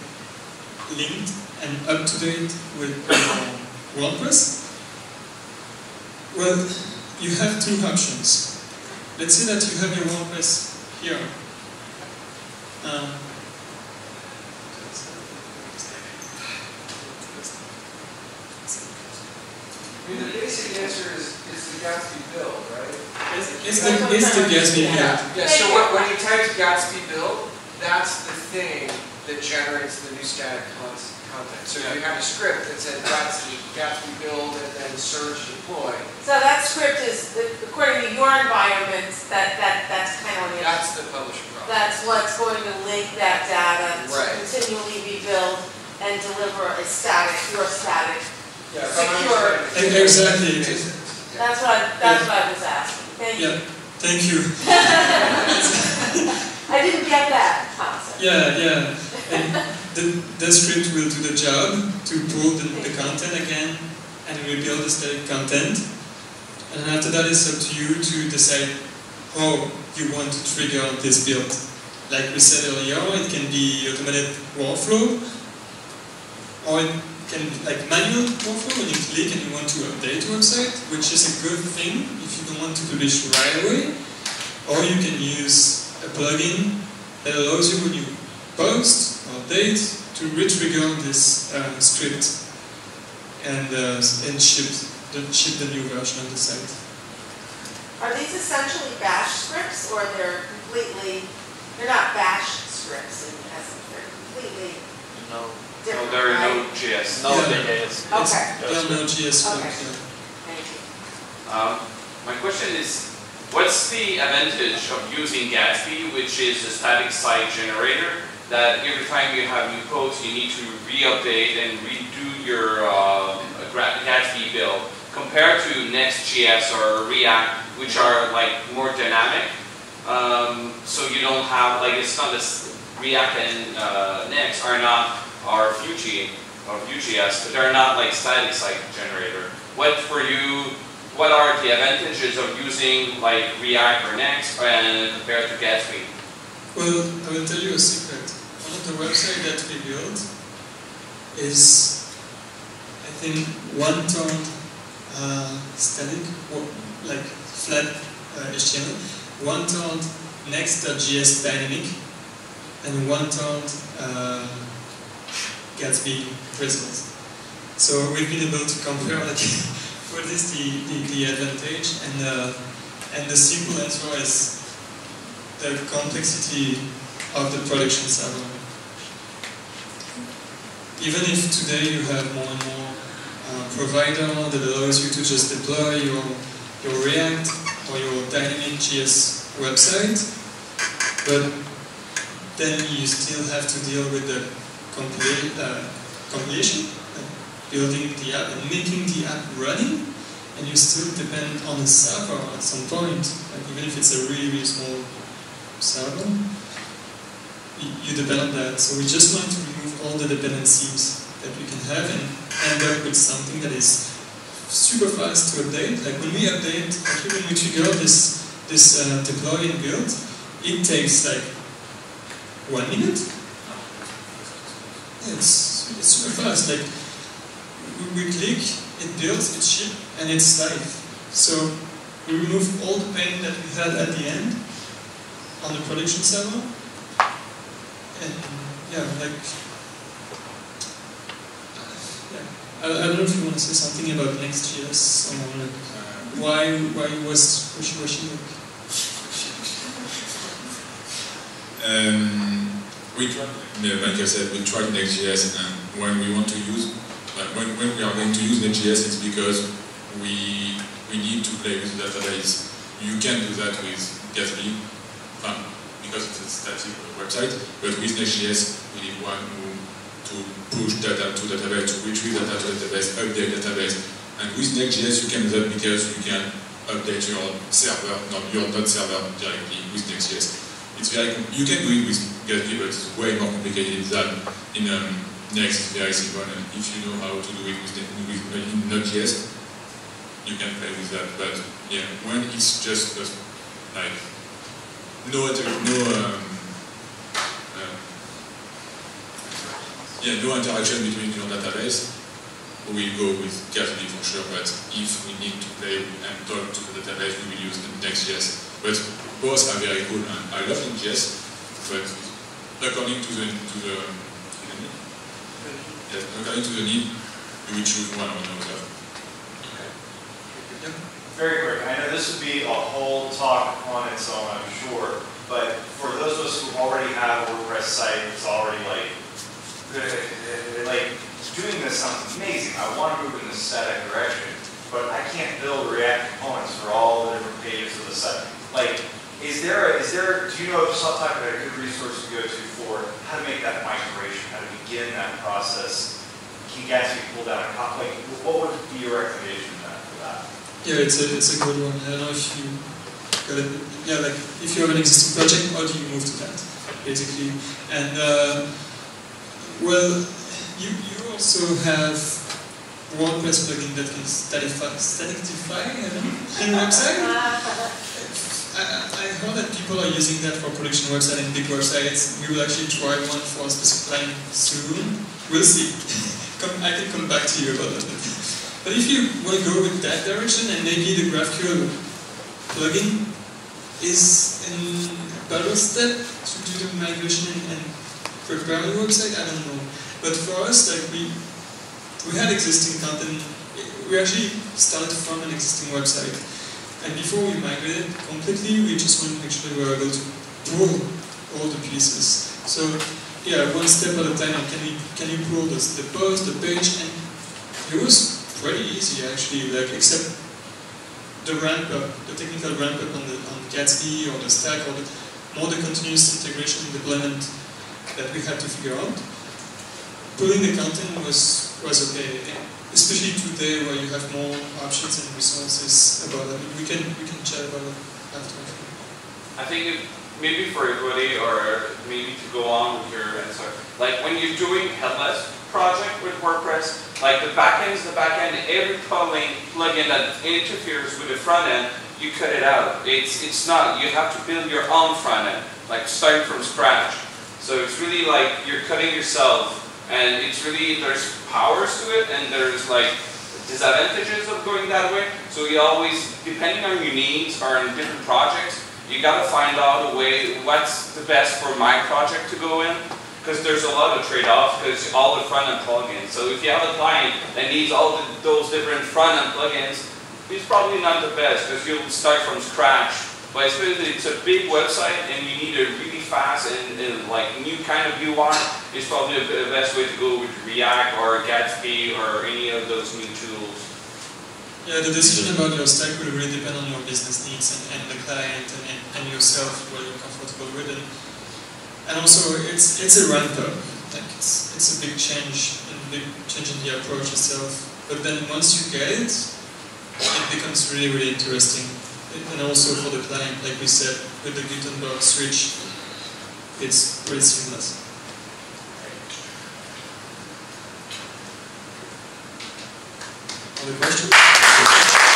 linked and up to date with WordPress, well, you have two options. Let's say that you have your WordPress here. Um, I mean, the basic answer is, is the Gatsby build, right? it's, it's the, it's the Gatsby build. Yeah, so when, when you type Gatsby build, that's the thing that generates the new static content. So you have a script that says Gatsby, Gatsby build, and then surge deploy. So that script is, according to your environment, that, that, that's kind of on the That's the publisher problem. That's what's going to link that data to Right. continually be built and deliver a static, your static. Yeah, secure. Exactly. That's what I, that's what I was asking. Thank you. Yeah, Thank you. I didn't get that concept. Yeah, yeah. The, the script will do the job to pull the, the content again and rebuild the static content. And after that, it's up to you to decide how you want to trigger this build. Like we said earlier, it can be automated workflow, or it can be like manual workflow when you click and you want to update your website, which is a good thing if you don't want to publish right away. Or you can use a plugin that allows you when you post or update to re-trigger this uh, script and, uh, and ship, the, ship the new version of the site. Are these essentially bash scripts or they're completely, they're not bash scripts in essence, they're completely No. No, there are no right? JS. No, Yeah. they. Okay, There are no JS Okay. scripts, yeah. thank you. Um, my question is, what's the advantage of using Gatsby, which is a static site generator, that every time you have new posts, you need to re-update and redo your Gra- Gatsby build, compared to Next.js or React, which are like more dynamic. Um, so you don't have like it's not this React and uh, Next are not are Vue.js or Vue.js, but they're not like static site generator. What for you? What are the advantages of using like React or Next and compared to Gatsby? Well, I will tell you a secret. One of the websites that we built is, I think, one tone uh, static, like flat uh, HTML, one tone Next.js dynamic, and one tone uh, Gatsby results. So we've been able to compare like what is the, the, the advantage and uh, and the simple answer is the complexity of the production server. Even if today you have more and more uh, provider that allows you to just deploy your, your React or your dynamic JS website, but then you still have to deal with the uh, compilation, building the app and making the app running, and you still depend on the server at some point, like even if it's a really, really small server, you develop that. So we just want to remove all the dependencies that we can have and end up with something that is super fast to update. Like when we update, when we trigger this this uh, deploy and build, it takes like one minute. Yeah, It's it's super fast. Like we, we click, it builds, it ships, and it's live. So we remove all the pain that we had at the end on the production server. And yeah, like yeah. I, I don't know if you want to say something about Next.js or like, why why was wishy-washy. Um, we try, yeah, like I said, we tried Next.js, and when we want to use, like when, when we are going to use Next.js, it's because we we need to play with the database. You can do that with Gatsby, because it's a static website, but with Next.js, we need one to push data to database, to retrieve data to database, update database. And with Next.js, you can do that because you can update your server, not your dot server directly with Next.js. It's very, you can do it with Gatsby, but it's way more complicated than in um, Next, very simple. And if you know how to do it with, with uh, Node.js, you can play with that. But yeah, when it's just like no, no, um, uh, yeah, no interaction between your database, we will go with Gatsby for sure. But if we need to play and talk to the database, we will use the Next.js. But both are very cool, and I love Node.js, but according to the to the, to the need, yes, according to the need, we will choose one or another. Very quick, I know this would be a whole talk on its own, I'm sure, but for those of us who already have a WordPress site that's already like, uh, like, doing this sounds amazing, I want to move in this static direction, but I can't build React components for all the different pages of the site. Like, is there, a- is there, do you know off the top of a good resource to go to for how to make that migration, how to begin that process? Can Gatsby pull down a copy, like, what would be your recommendation for that? Yeah, it's a it's a good one. I don't know if you got it. Yeah, like if you have an existing project, how do you move to that, basically? And uh, well, you you also have WordPress plugin that can statify, staticify uh, your website. I, I heard that people are using that for production website and big websites. We will actually try one for a specific client soon. We'll see. come, I can come back to you about that. But if you want to go with that direction and maybe the GraphQL plugin is in a better step to do the migration and, and prepare the website, I don't know. But for us, like we we had existing content. We actually started from an existing website. And before we migrated completely, we just wanted to make sure we were able to pull all the pieces. So yeah, one step at a time. Can we can you pull the, the post, the page, and it was pretty easy actually. Like except the ramp up, the technical ramp up on the on Gatsby or the stack or the more the continuous integration deployment that we had to figure out. Pulling the content was was okay especially today where you have more options and resources about it. We can we can chat about it after. I think maybe for everybody, or maybe to go on with your answer, like when you're doing headless project with WordPress, like the backend is the backend. Every plugin plugin that interferes with the front end, you cut it out. It's it's not. You have to build your own front end, like starting from scratch. So it's really like you're cutting yourself and it's really, there's powers to it and there's like disadvantages of going that way. So you always, depending on your needs or in different projects, you gotta find out a way, what's the best for my project to go in. Because there's a lot of trade-offs because all the front-end plugins. So if you have a client that needs all the, those different front-end plugins, it's probably not the best because you'll start from scratch. But especially it's a big website and you need a really fast and, and like new kind of UI, it's probably the best way to go with React or Gatsby or any of those new tools. Yeah, the decision about your stack will really depend on your business needs and, and the client and, and, yourself, what you're comfortable with. And, and also, it's it's a ramp up. Like it's it's a big change and big change in the approach itself. But then once you get it, it becomes really really interesting. And also for the client, like we said, with the Gutenberg switch, it's pretty seamless. Other questions?